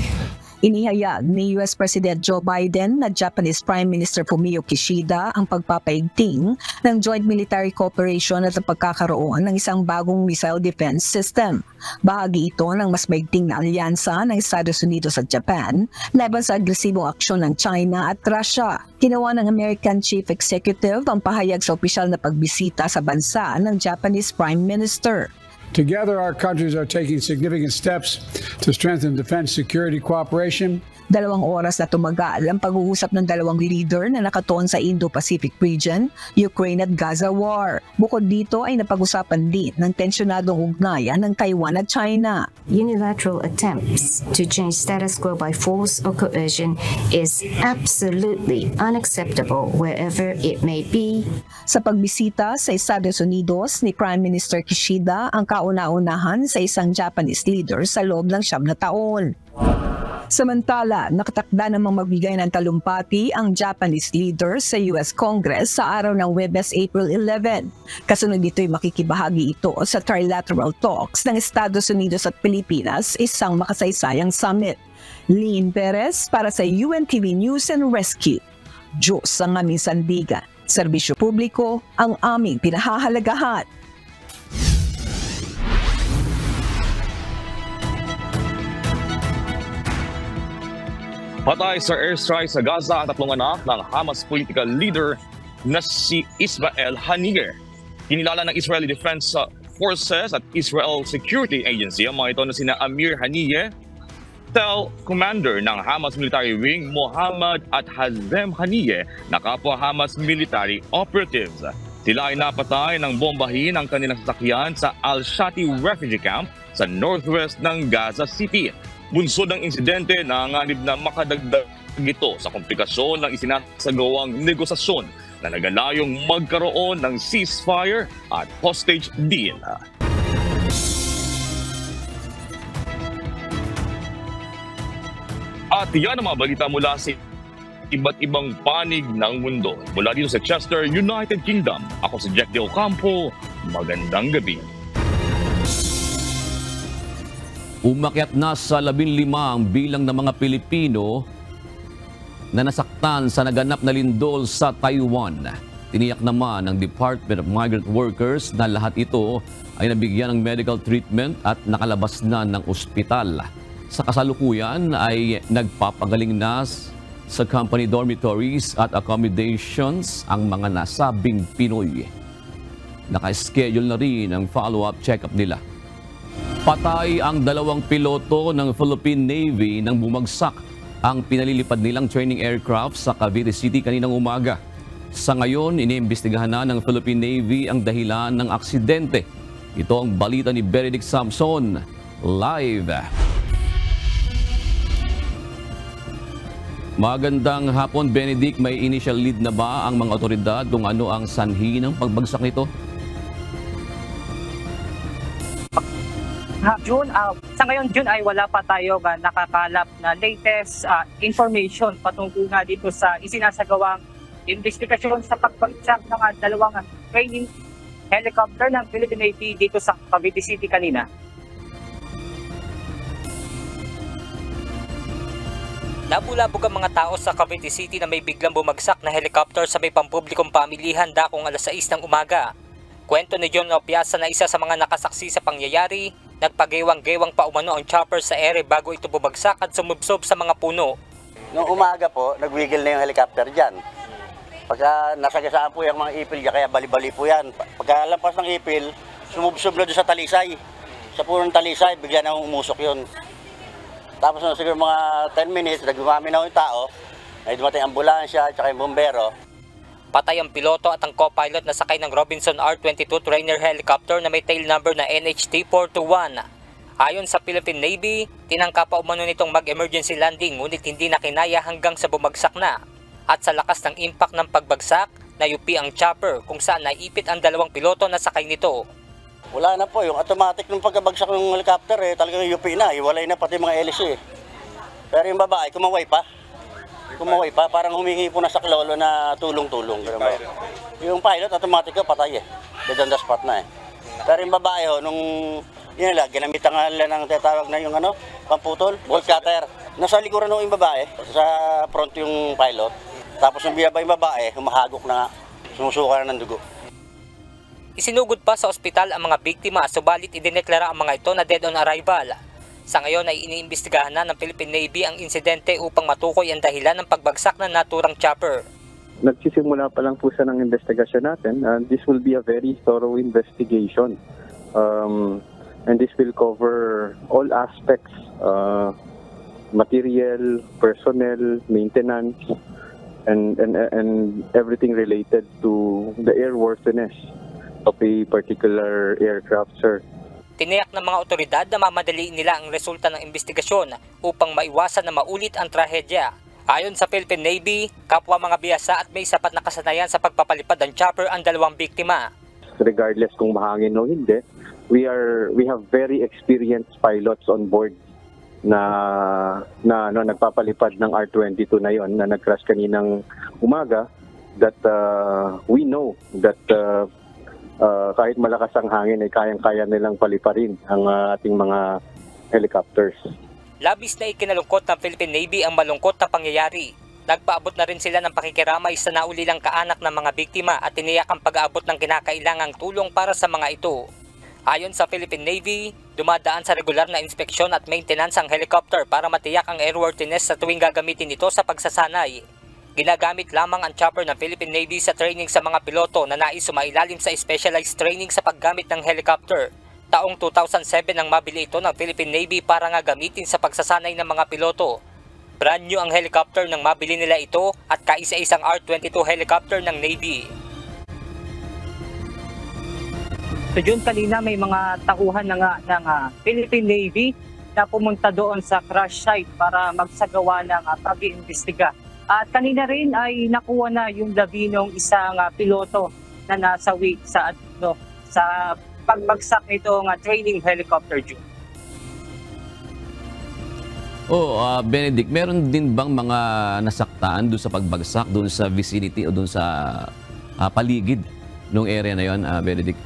Inihayag ni US President Joe Biden na Japanese Prime Minister Fumio Kishida ang pagpapaigting ng joint military cooperation at ang pagkakaroon ng isang bagong missile defense system. Bahagi ito ng mas maigting na alyansa ng Estados Unidos at Japan laban sa agresibong aksyon ng China at Russia. Ginawa ng American Chief Executive ang pahayag sa opisyal na pagbisita sa bansa ng Japanese Prime Minister. Together, our countries are taking significant steps to strengthen defense security cooperation. Dalawang oras na tumagal ang pag-uusap ng dalawang leader na nakatuon sa Indo-Pacific region, Ukraine at Gaza War. Bukod dito ay napag-usapan din ng tensyonadong ugnayan ng Taiwan at China. Unilateral attempts to change status quo by force or coercion is absolutely unacceptable wherever it may be. Sa pagbisita sa Estados Unidos ni Prime Minister Kishida ang kauna-unahan sa isang Japanese leader sa loob ng siyam na taon. Samantala, nakatakda namang magbigay ng talumpati ang Japanese leader sa US Congress sa araw ng Webes April 11. Kasunod dito'y makikibahagi ito sa trilateral talks ng Estados Unidos at Pilipinas, isang makasaysayang summit. Lean Perez para sa UNTV News and Rescue. Diyos ang aming sandigan. Serbisyo publiko ang aming pinahahalagahan. Patay sa airstrike sa Gaza ang tatlong anak ng Hamas political leader na si Ismael Haniyeh. Kinilala ng Israeli Defense Forces at Israel Security Agency ang mga ito na sina Amir Haniyeh, Tel Commander ng Hamas Military Wing Mohammed at Hazem Haniyeh na kapwa Hamas military operatives. Sila ay napatay ng bombahin ang kanilang sasakyan sa Al-Shati Refugee Camp sa northwest ng Gaza City. Bunsod ng insidente na nganib na makadagdag ito sa komplikasyon ng isinasagawang negosasyon na nagalayong magkaroon ng ceasefire at hostage deal. At yan ang mga balita mula sa iba't ibang panig ng mundo. Mula dito sa Chester, United Kingdom. Ako si Jack De Ocampo. Magandang gabi. Umakyat na sa 15 ang bilang ng mga Pilipino na nasaktan sa naganap na lindol sa Taiwan. Tiniyak naman ng Department of Migrant Workers na lahat ito ay nabigyan ng medical treatment at nakalabas na ng ospital. Sa kasalukuyan ay nagpapagaling na sa company dormitories at accommodations ang mga nasabing Pinoy. Naka-schedule na rin ang follow-up check-up nila. Patay ang dalawang piloto ng Philippine Navy nang bumagsak ang pinalilipad nilang training aircraft sa Cavite City kaninang umaga. Sa ngayon, iniimbestigahan na ng Philippine Navy ang dahilan ng aksidente. Ito ang balita ni Benedict Samson, live. Magandang hapon, Benedict. May initial lead na ba ang mga otoridad kung ano ang sanhi ng pagbagsak nito? June, ah, sa ngayon June ay wala pa tayo uh, nakakalap na latest ah, information patungkol nga dito sa isinasagawang investigasyon sa pagbagsak ng ah, dalawang training helicopter ng Philippine Navy dito sa Cavite City kanina. Nabulabog ang mga tao sa Cavite City na may biglang bumagsak na helicopter sa may pampublikong pamilihan dakong alas 6 ng umaga. Kwento ni John Opiasa na isa sa mga nakasaksi sa pangyayari, nagpagewang-gewang pa umano ang chopper sa ere bago ito bumagsak at sumubsob sa mga puno. Noong umaga po, nagwigil na yung helicopter dyan. Pagka nasagasaan po yung mga ipil niya, kaya bali-bali po yan. Pagka lampas ng ipil, sumubsob na doon sa talisay. Sa purong talisay, bigla na umusok yun. Tapos na siguro mga 10 minutes, nagumami na yung tao. Ay dumating ambulansya, tsaka yung bombero. Patay ang piloto at ang co-pilot na sakay ng Robinson R-22 trainer helicopter na may tail number na NHT-421. Ayon sa Philippine Navy, tinangka pa umano nitong mag-emergency landing ngunit hindi na kinaya hanggang sa bumagsak na. At sa lakas ng impact ng pagbagsak, nayupi ang chopper kung saan naipit ang dalawang piloto na sakay nito. Wala na po, yung automatic nung pagkabagsak ng helicopter eh, talagang UP na, iwalay na pati mga LC eh. Pero yung babae, kumaway pa. Kumaway pa, parang humingi po na sa klolo na tulong-tulong. Ganun ba? Yung pilot, automatic patay eh. Dead on the spot na eh. Pero yung babae ho, nung yun lang, ginamitan nga nila ng tatawag na yung ano, pamputol, bolt cutter. Nasa likuran ng yung babae, sa front yung pilot. Tapos yung biyaba yung babae, humahagok na sumusuka na ng dugo. Isinugod pa sa ospital ang mga biktima subalit idineklara ang mga ito na dead on arrival. Sa ngayon ay iniimbestigahan na ng Philippine Navy ang insidente upang matukoy ang dahilan ng pagbagsak ng naturang chopper. Nagsisimula pa lang po siya ng investigasyon natin and this will be a very thorough investigation. Um, and this will cover all aspects, uh, material, personnel, maintenance, and, and, and everything related to the airworthiness of a particular aircraft, sir. Tiniyak ng mga otoridad na mamadali nila ang resulta ng investigasyon upang maiwasan na maulit ang trahedya. Ayon sa Philippine Navy, kapwa mga biyasa at may sapat na kasanayan sa pagpapalipad ng chopper ang dalawang biktima. Regardless kung mahangin o hindi, we are we have very experienced pilots on board na na no, nagpapalipad ng R22 na yon na nag-crash kaninang umaga that uh, we know that uh, uh, kahit malakas ang hangin ay kayang-kaya nilang paliparin ang uh, ating mga helicopters. Labis na ikinalungkot ng Philippine Navy ang malungkot na pangyayari. Nagpaabot na rin sila ng pakikiramay sa naulilang kaanak ng mga biktima at tiniyak ang pag-aabot ng kinakailangang tulong para sa mga ito. Ayon sa Philippine Navy, dumadaan sa regular na inspeksyon at maintenance ang helicopter para matiyak ang airworthiness sa tuwing gagamitin ito sa pagsasanay. Ginagamit lamang ang chopper ng Philippine Navy sa training sa mga piloto na nais sumailalim sa specialized training sa paggamit ng helicopter. Taong 2007 nang mabili ito ng Philippine Navy para nga gamitin sa pagsasanay ng mga piloto. Brand new ang helicopter nang mabili nila ito at kaisa-isang R-22 helicopter ng Navy. So yun kanina may mga tauhan nga ng uh, Philippine Navy na pumunta doon sa crash site para magsagawa ng uh, pag-iimbestiga. At kanina rin ay nakuha na yung labi ng isang uh, piloto na nasawi sa ano, sa pagbagsak nitong uh, training helicopter June. Oh, uh, Benedict, meron din bang mga nasaktaan doon sa pagbagsak, doon sa vicinity o doon sa uh, paligid ng area na yon, uh, Benedict?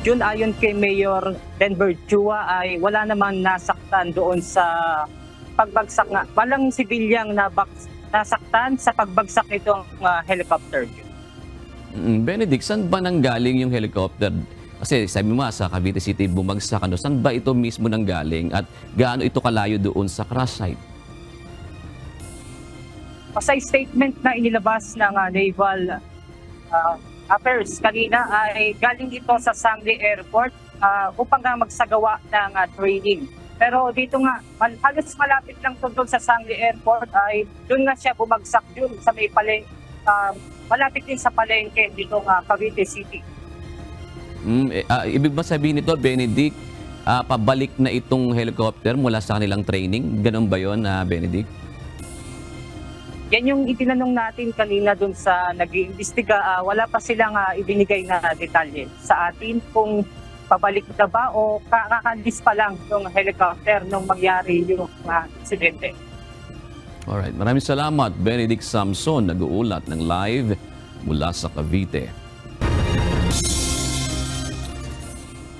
Yun, ayon kay Mayor Denver Chua ay wala namang nasaktan doon sa pagbagsak nga. Walang sibilyang nabaks, nasaktan sa pagbagsak nitong uh, helicopter. Mm, Benedict, saan ba nanggaling yung helicopter? Kasi sabi mo sa Cavite City bumagsak ano, saan ba ito mismo nanggaling at gaano ito kalayo doon sa crash site? Sa statement na inilabas ng uh, Naval uh, Affairs kanina ay galing ito sa Sangli Airport uh, upang nga magsagawa ng uh, training. Pero dito nga, mal- halos malapit lang to doon sa Sangli Airport ay doon nga siya bumagsak doon sa may paleng, uh, malapit din sa palengke dito nga Cavite City. Mm, eh, uh, ibig ba sabihin nito, Benedict, uh, pabalik na itong helicopter mula sa kanilang training? Ganun ba yun, uh, Benedict? Yan yung itinanong natin kanina doon sa nag-iimbestiga. Uh, wala pa silang uh, ibinigay na detalye sa atin kung pabalik na ba o kakakandis pa lang yung helicopter nung mangyari yung uh, insidente. Alright, maraming salamat Benedict Samson nag-uulat ng live mula sa Cavite.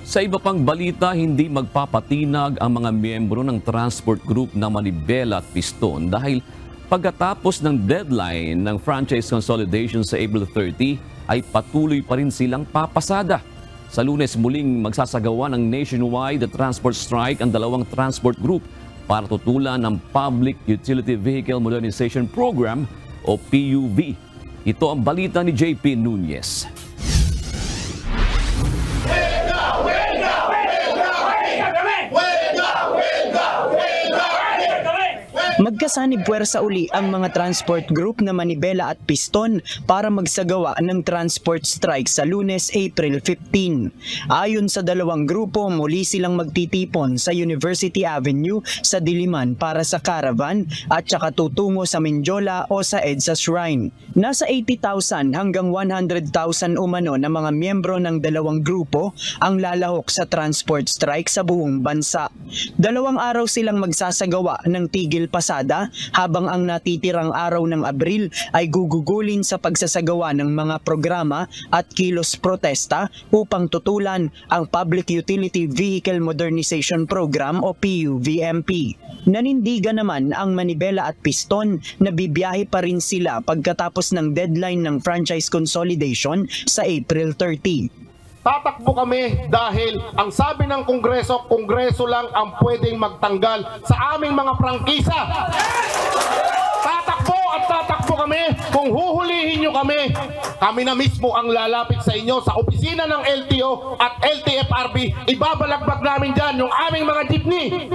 Sa iba pang balita, hindi magpapatinag ang mga miyembro ng transport group na Manibela at Piston dahil pagkatapos ng deadline ng franchise consolidation sa April 30 ay patuloy pa rin silang papasada. Sa lunes muling magsasagawa ng nationwide transport strike ang dalawang transport group para tutulan ng Public Utility Vehicle Modernization Program o PUV. Ito ang balita ni JP Nunez. Magkasanib puwersa uli ang mga transport group na Manibela at Piston para magsagawa ng transport strike sa lunes, April 15. Ayon sa dalawang grupo, muli silang magtitipon sa University Avenue sa Diliman para sa caravan at saka tutungo sa Mindiola o sa EDSA Shrine. Nasa 80,000 hanggang 100,000 umano na mga miyembro ng dalawang grupo ang lalahok sa transport strike sa buong bansa. Dalawang araw silang magsasagawa ng tigil pasada prangkisa habang ang natitirang araw ng Abril ay gugugulin sa pagsasagawa ng mga programa at kilos protesta upang tutulan ang Public Utility Vehicle Modernization Program o PUVMP. Nanindigan naman ang Manibela at Piston na bibiyahe pa rin sila pagkatapos ng deadline ng franchise consolidation sa April 30. Tatakbo kami dahil ang sabi ng Kongreso, Kongreso lang ang pwedeng magtanggal sa aming mga prangkisa. Tatakbo at tatakbo kami kung huhulihin nyo kami. Kami na mismo ang lalapit sa inyo sa opisina ng LTO at LTFRB. Ibabalagbag namin dyan yung aming mga jeepney.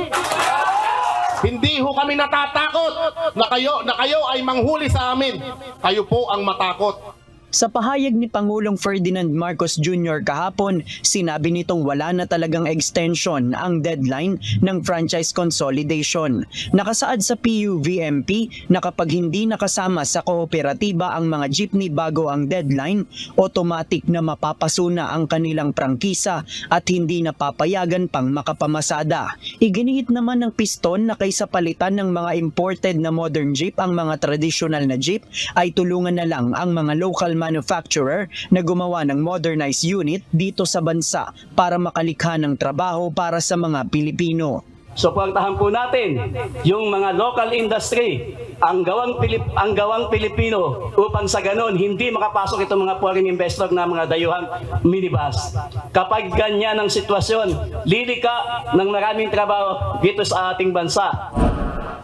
Hindi ho kami natatakot na kayo, na kayo ay manghuli sa amin. Kayo po ang matakot. Sa pahayag ni Pangulong Ferdinand Marcos Jr. kahapon, sinabi nitong wala na talagang extension ang deadline ng franchise consolidation. Nakasaad sa PUVMP na kapag hindi nakasama sa kooperatiba ang mga jeepney bago ang deadline, automatic na mapapasuna ang kanilang prangkisa at hindi na papayagan pang makapamasada. Iginihit naman ng piston na kaysa palitan ng mga imported na modern jeep ang mga traditional na jeep ay tulungan na lang ang mga local manufacturer na gumawa ng modernized unit dito sa bansa para makalikha ng trabaho para sa mga Pilipino. Suportahan po natin yung mga local industry, ang gawang Pilip, ang gawang Pilipino upang sa ganon hindi makapasok itong mga foreign investor na mga dayuhang minibus. Kapag ganyan ang sitwasyon, lilika ng maraming trabaho dito sa ating bansa.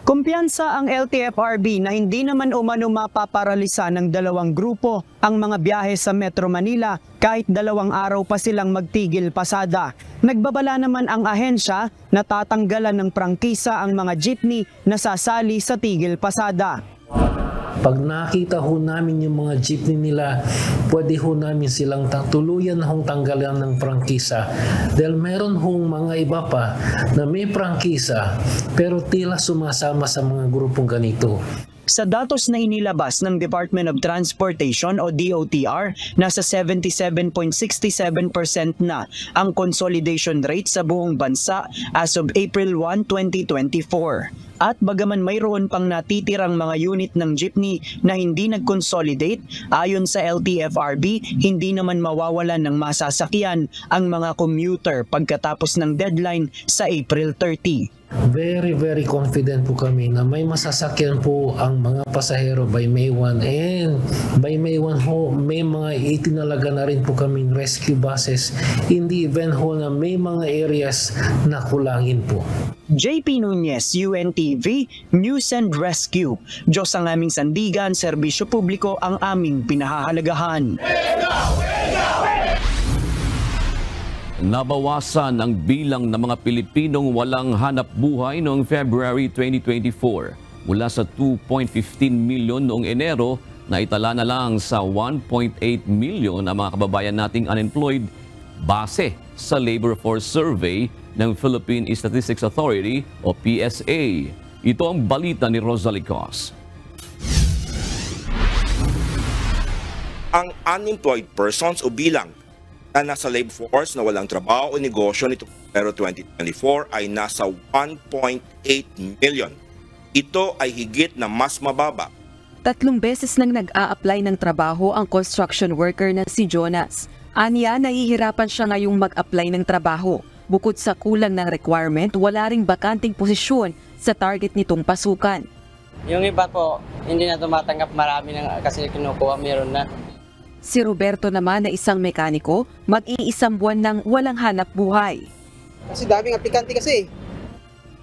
Kumpiyansa ang LTFRB na hindi naman umano mapaparalisa ng dalawang grupo ang mga biyahe sa Metro Manila kahit dalawang araw pa silang magtigil pasada. Nagbabala naman ang ahensya na tatanggalan ng prangkisa ang mga jeepney na sasali sa tigil pasada. Pag nakita ho namin yung mga jeepney nila, pwede ho namin silang tuluyan hong tanggalan ng prangkisa. Dahil meron hong mga iba pa na may prangkisa pero tila sumasama sa mga grupong ganito. Sa datos na inilabas ng Department of Transportation o DOTR, nasa 77.67% na ang consolidation rate sa buong bansa as of April 1, 2024. At bagaman mayroon pang natitirang mga unit ng jeepney na hindi nag-consolidate, ayon sa LTFRB, hindi naman mawawalan ng masasakyan ang mga commuter pagkatapos ng deadline sa April 30. Very, very confident po kami na may masasakyan po ang mga pasahero by May 1 and by May 1 ho, may mga itinalaga na rin po kaming rescue buses in the event ho na may mga areas na kulangin po. JP Nunez, UNTV, News and Rescue. Diyos ang aming sandigan, serbisyo publiko ang aming pinahahalagahan. Nabawasan ang bilang ng mga Pilipinong walang hanap buhay noong February 2024 mula sa 2.15 milyon noong Enero na itala na lang sa 1.8 milyon ang mga kababayan nating unemployed base sa Labor Force Survey ng Philippine Statistics Authority o PSA. Ito ang balita ni Rosalie Cos. Ang unemployed persons o bilang na nasa labor force na walang trabaho o negosyo nito pero 2024 ay nasa 1.8 million. Ito ay higit na mas mababa. Tatlong beses nang nag-a-apply ng trabaho ang construction worker na si Jonas. Aniya, nahihirapan siya ngayong mag-apply ng trabaho. Bukod sa kulang ng requirement, wala ring bakanting posisyon sa target nitong pasukan. Yung iba po, hindi na tumatanggap marami na kasi kinukuha, meron na. Si Roberto naman na isang mekaniko, mag-iisang buwan nang walang hanap buhay. Kasi daming aplikante kasi.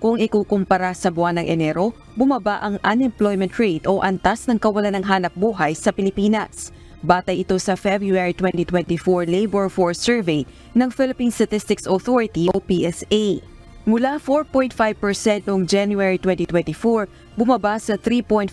Kung ikukumpara sa buwan ng Enero, bumaba ang unemployment rate o antas ng kawalan ng hanap buhay sa Pilipinas. Batay ito sa February 2024 Labor Force Survey ng Philippine Statistics Authority o PSA. Mula 4.5% noong January 2024, bumaba sa 3.5%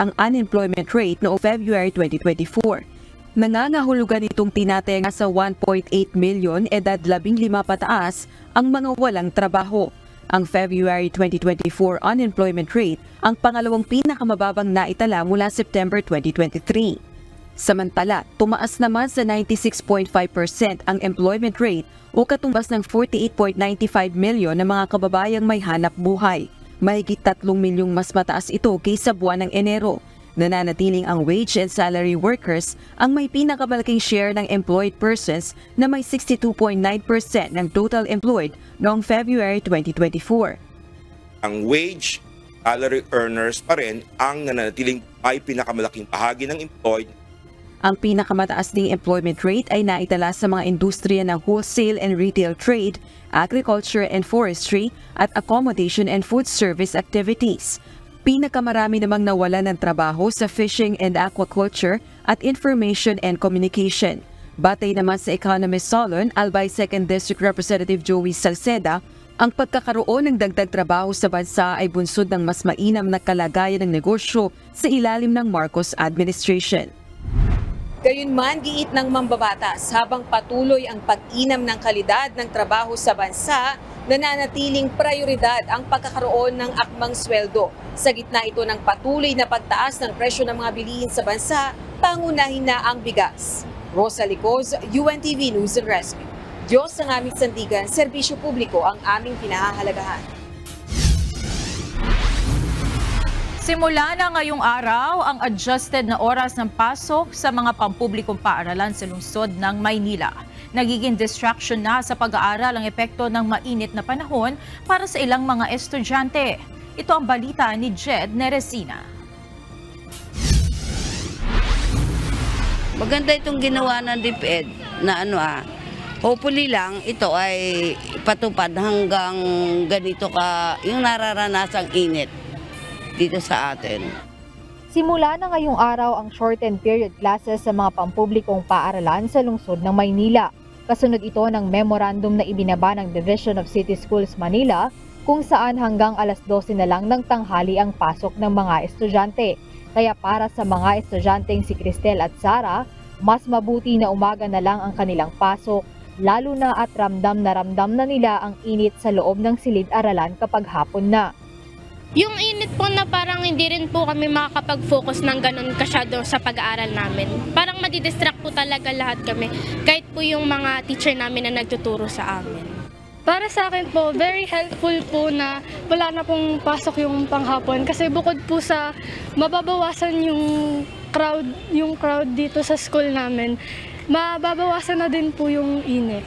ang unemployment rate noong February 2024. Nangangahulugan itong tinatenga sa 1.8 milyon edad 15 pataas ang mga walang trabaho. Ang February 2024 unemployment rate ang pangalawang pinakamababang naitala mula September 2023. Samantala, tumaas naman sa 96.5% ang employment rate o katumbas ng 48.95 milyon na mga kababayang may hanap buhay. Mahigit 3 milyong mas mataas ito kaysa buwan ng Enero. Nananatiling ang wage and salary workers ang may pinakamalaking share ng employed persons na may 62.9% ng total employed noong February 2024. Ang wage salary earners pa rin ang nananatiling may pinakamalaking bahagi ng employed Ang pinakamataas ding employment rate ay naitala sa mga industriya ng wholesale and retail trade, agriculture and forestry, at accommodation and food service activities. Pinakamarami namang nawala ng trabaho sa fishing and aquaculture at information and communication. Batay naman sa Economist Solon, Albay 2nd District Representative Joey Salceda, ang pagkakaroon ng dagdag trabaho sa bansa ay bunsod ng mas mainam na kalagayan ng negosyo sa ilalim ng Marcos administration. Gayunman, giit ng mambabatas habang patuloy ang pag-inam ng kalidad ng trabaho sa bansa, nananatiling prioridad ang pagkakaroon ng akmang sweldo. Sa gitna ito ng patuloy na pagtaas ng presyo ng mga bilihin sa bansa, pangunahin na ang bigas. Rosa Licoz, UNTV News and Rescue. Diyos ang aming sandigan, serbisyo publiko ang aming pinahahalagahan. Simula na ngayong araw ang adjusted na oras ng pasok sa mga pampublikong paaralan sa lungsod ng Maynila. Nagiging distraction na sa pag-aaral ang epekto ng mainit na panahon para sa ilang mga estudyante. Ito ang balita ni Jed Neresina. Maganda itong ginawa ng DepEd na ano ah, hopefully lang ito ay patupad hanggang ganito ka, yung nararanasang init dito sa atin. Simula na ngayong araw ang shortened period classes sa mga pampublikong paaralan sa lungsod ng Maynila. Kasunod ito ng memorandum na ibinaba ng Division of City Schools Manila kung saan hanggang alas 12 na lang ng tanghali ang pasok ng mga estudyante. Kaya para sa mga estudyanteng si Cristel at Sara, mas mabuti na umaga na lang ang kanilang pasok, lalo na at ramdam na ramdam na nila ang init sa loob ng silid-aralan kapag hapon na. Yung init po na parang hindi rin po kami makakapag-focus ng ganun kasyado sa pag-aaral namin. Parang madidistract po talaga lahat kami. Kahit po yung mga teacher namin na nagtuturo sa amin. Para sa akin po, very helpful po na wala na pong pasok yung panghapon kasi bukod po sa mababawasan yung crowd, yung crowd dito sa school namin, mababawasan na din po yung init.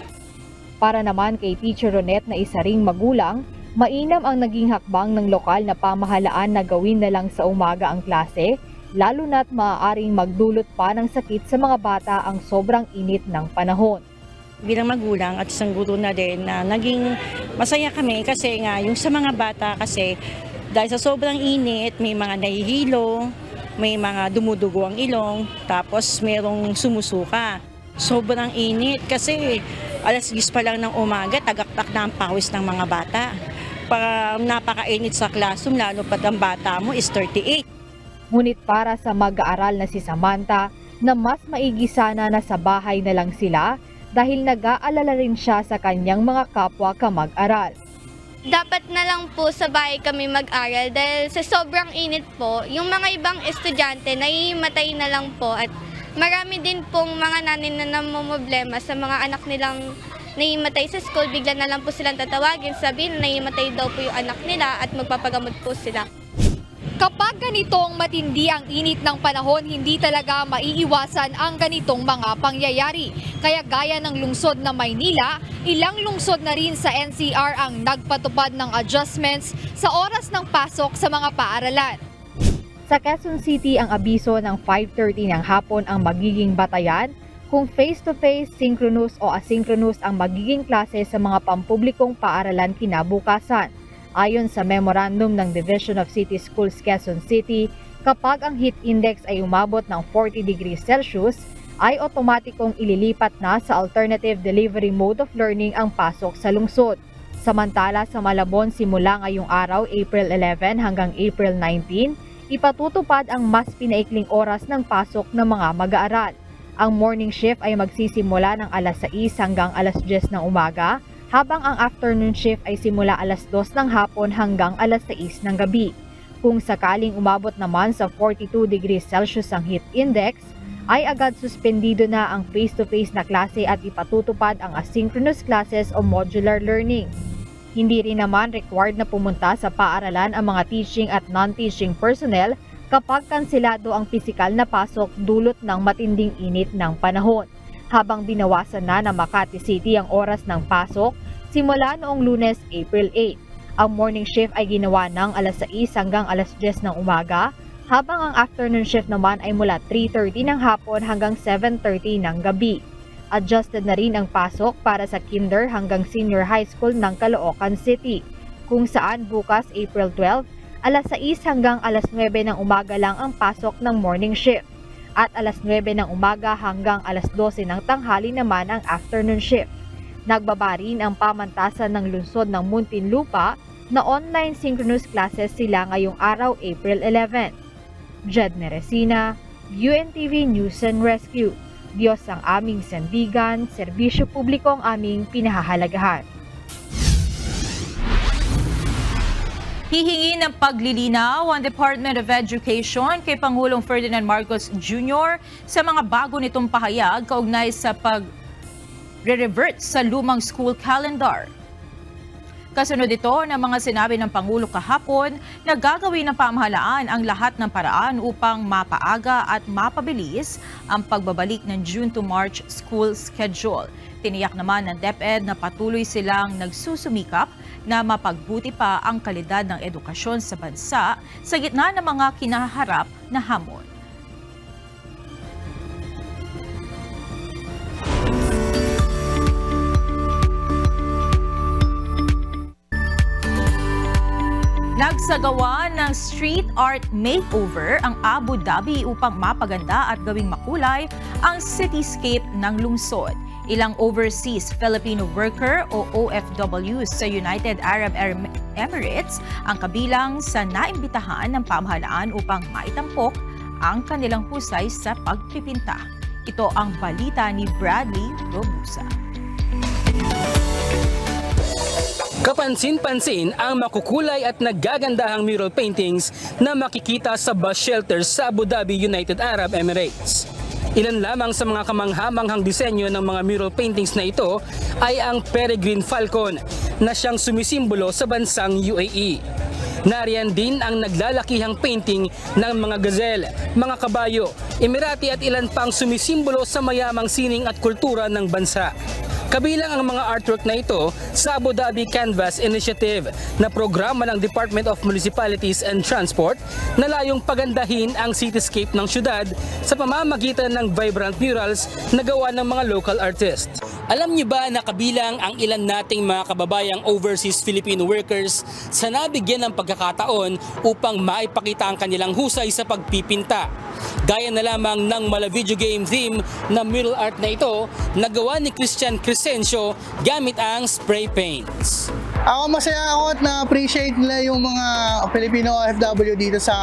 Para naman kay Teacher Ronette na isa ring magulang, mainam ang naging hakbang ng lokal na pamahalaan na gawin na lang sa umaga ang klase, lalo na't maaaring magdulot pa ng sakit sa mga bata ang sobrang init ng panahon bilang magulang at isang guro na din na naging masaya kami kasi nga yung sa mga bata kasi dahil sa sobrang init may mga nahihilo, may mga dumudugo ang ilong, tapos merong sumusuka. Sobrang init kasi alas 10 pa lang ng umaga, tagaktak na ang pawis ng mga bata. Para napakainit sa classroom, lalo pa ang bata mo is 38. Ngunit para sa mag-aaral na si Samantha, na mas maigi sana na sa bahay na lang sila dahil nag-aalala rin siya sa kanyang mga kapwa kamag-aral. Dapat na lang po sa bahay kami mag-aral dahil sa sobrang init po, yung mga ibang estudyante naimatay na lang po at marami din pong mga nanin na namumblema sa mga anak nilang naimatay sa school, bigla na lang po silang tatawagin, sabihin na naimatay daw po yung anak nila at magpapagamot po sila. Kapag ganitong matindi ang init ng panahon, hindi talaga maiiwasan ang ganitong mga pangyayari. Kaya gaya ng lungsod na Maynila, ilang lungsod na rin sa NCR ang nagpatupad ng adjustments sa oras ng pasok sa mga paaralan. Sa Quezon City, ang abiso ng 5.30 ng hapon ang magiging batayan kung face-to-face, synchronous o asynchronous ang magiging klase sa mga pampublikong paaralan kinabukasan. Ayon sa memorandum ng Division of City Schools Quezon City, kapag ang heat index ay umabot ng 40 degrees Celsius, ay otomatikong ililipat na sa alternative delivery mode of learning ang pasok sa lungsod. Samantala sa Malabon simula ngayong araw April 11 hanggang April 19, ipatutupad ang mas pinaikling oras ng pasok ng mga mag-aaral. Ang morning shift ay magsisimula ng alas 6 hanggang alas 10 ng umaga habang ang afternoon shift ay simula alas 2 ng hapon hanggang alas 6 ng gabi. Kung sakaling umabot naman sa 42 degrees Celsius ang heat index, ay agad suspendido na ang face-to-face na klase at ipatutupad ang asynchronous classes o modular learning. Hindi rin naman required na pumunta sa paaralan ang mga teaching at non-teaching personnel kapag kansilado ang pisikal na pasok dulot ng matinding init ng panahon. Habang binawasan na ng Makati City ang oras ng pasok simula noong lunes April 8. Ang morning shift ay ginawa ng alas 6 hanggang alas 10 ng umaga, habang ang afternoon shift naman ay mula 3.30 ng hapon hanggang 7.30 ng gabi. Adjusted na rin ang pasok para sa kinder hanggang senior high school ng Caloocan City, kung saan bukas April 12, alas 6 hanggang alas 9 ng umaga lang ang pasok ng morning shift at alas 9 ng umaga hanggang alas 12 ng tanghali naman ang afternoon shift. Nagbaba rin ang pamantasan ng lungsod ng Muntinlupa na online synchronous classes sila ngayong araw April 11. Jed Meresina, UNTV News and Rescue. Diyos ang aming sandigan, serbisyo publiko ang aming pinahahalagahan. Hihingi ng paglilinaw ang Department of Education kay Pangulong Ferdinand Marcos Jr. sa mga bago nitong pahayag kaugnay sa pag re-revert sa lumang school calendar. Kasunod ito ng mga sinabi ng Pangulo kahapon na gagawin ng pamahalaan ang lahat ng paraan upang mapaaga at mapabilis ang pagbabalik ng June to March school schedule. Tiniyak naman ng DepEd na patuloy silang nagsusumikap na mapagbuti pa ang kalidad ng edukasyon sa bansa sa gitna ng mga kinaharap na hamon. Nagsagawa ng street art makeover ang Abu Dhabi upang mapaganda at gawing makulay ang cityscape ng lungsod. Ilang overseas Filipino worker o OFW sa United Arab Emirates ang kabilang sa naimbitahan ng pamahalaan upang maitampok ang kanilang husay sa pagpipinta. Ito ang balita ni Bradley Robusa. Kapansin-pansin ang makukulay at naggagandahang mural paintings na makikita sa bus shelters sa Abu Dhabi, United Arab Emirates. Ilan lamang sa mga kamanghamanghang disenyo ng mga mural paintings na ito ay ang Peregrine Falcon na siyang sumisimbolo sa bansang UAE. Nariyan din ang naglalakihang painting ng mga gazelle, mga kabayo, Emirati at ilan pang sumisimbolo sa mayamang sining at kultura ng bansa. Kabilang ang mga artwork na ito sa Abu Dhabi Canvas Initiative na programa ng Department of Municipalities and Transport na layong pagandahin ang cityscape ng syudad sa pamamagitan ng vibrant murals na gawa ng mga local artists. Alam niyo ba na kabilang ang ilan nating mga kababayang overseas Filipino workers sa nabigyan ng pagkakataon upang maipakita ang kanilang husay sa pagpipinta? Gaya na lamang ng mala video game theme na mural art na ito na gawa ni Christian Crescencio gamit ang spray paints. Ako masaya ako at na-appreciate nila yung mga Filipino OFW dito sa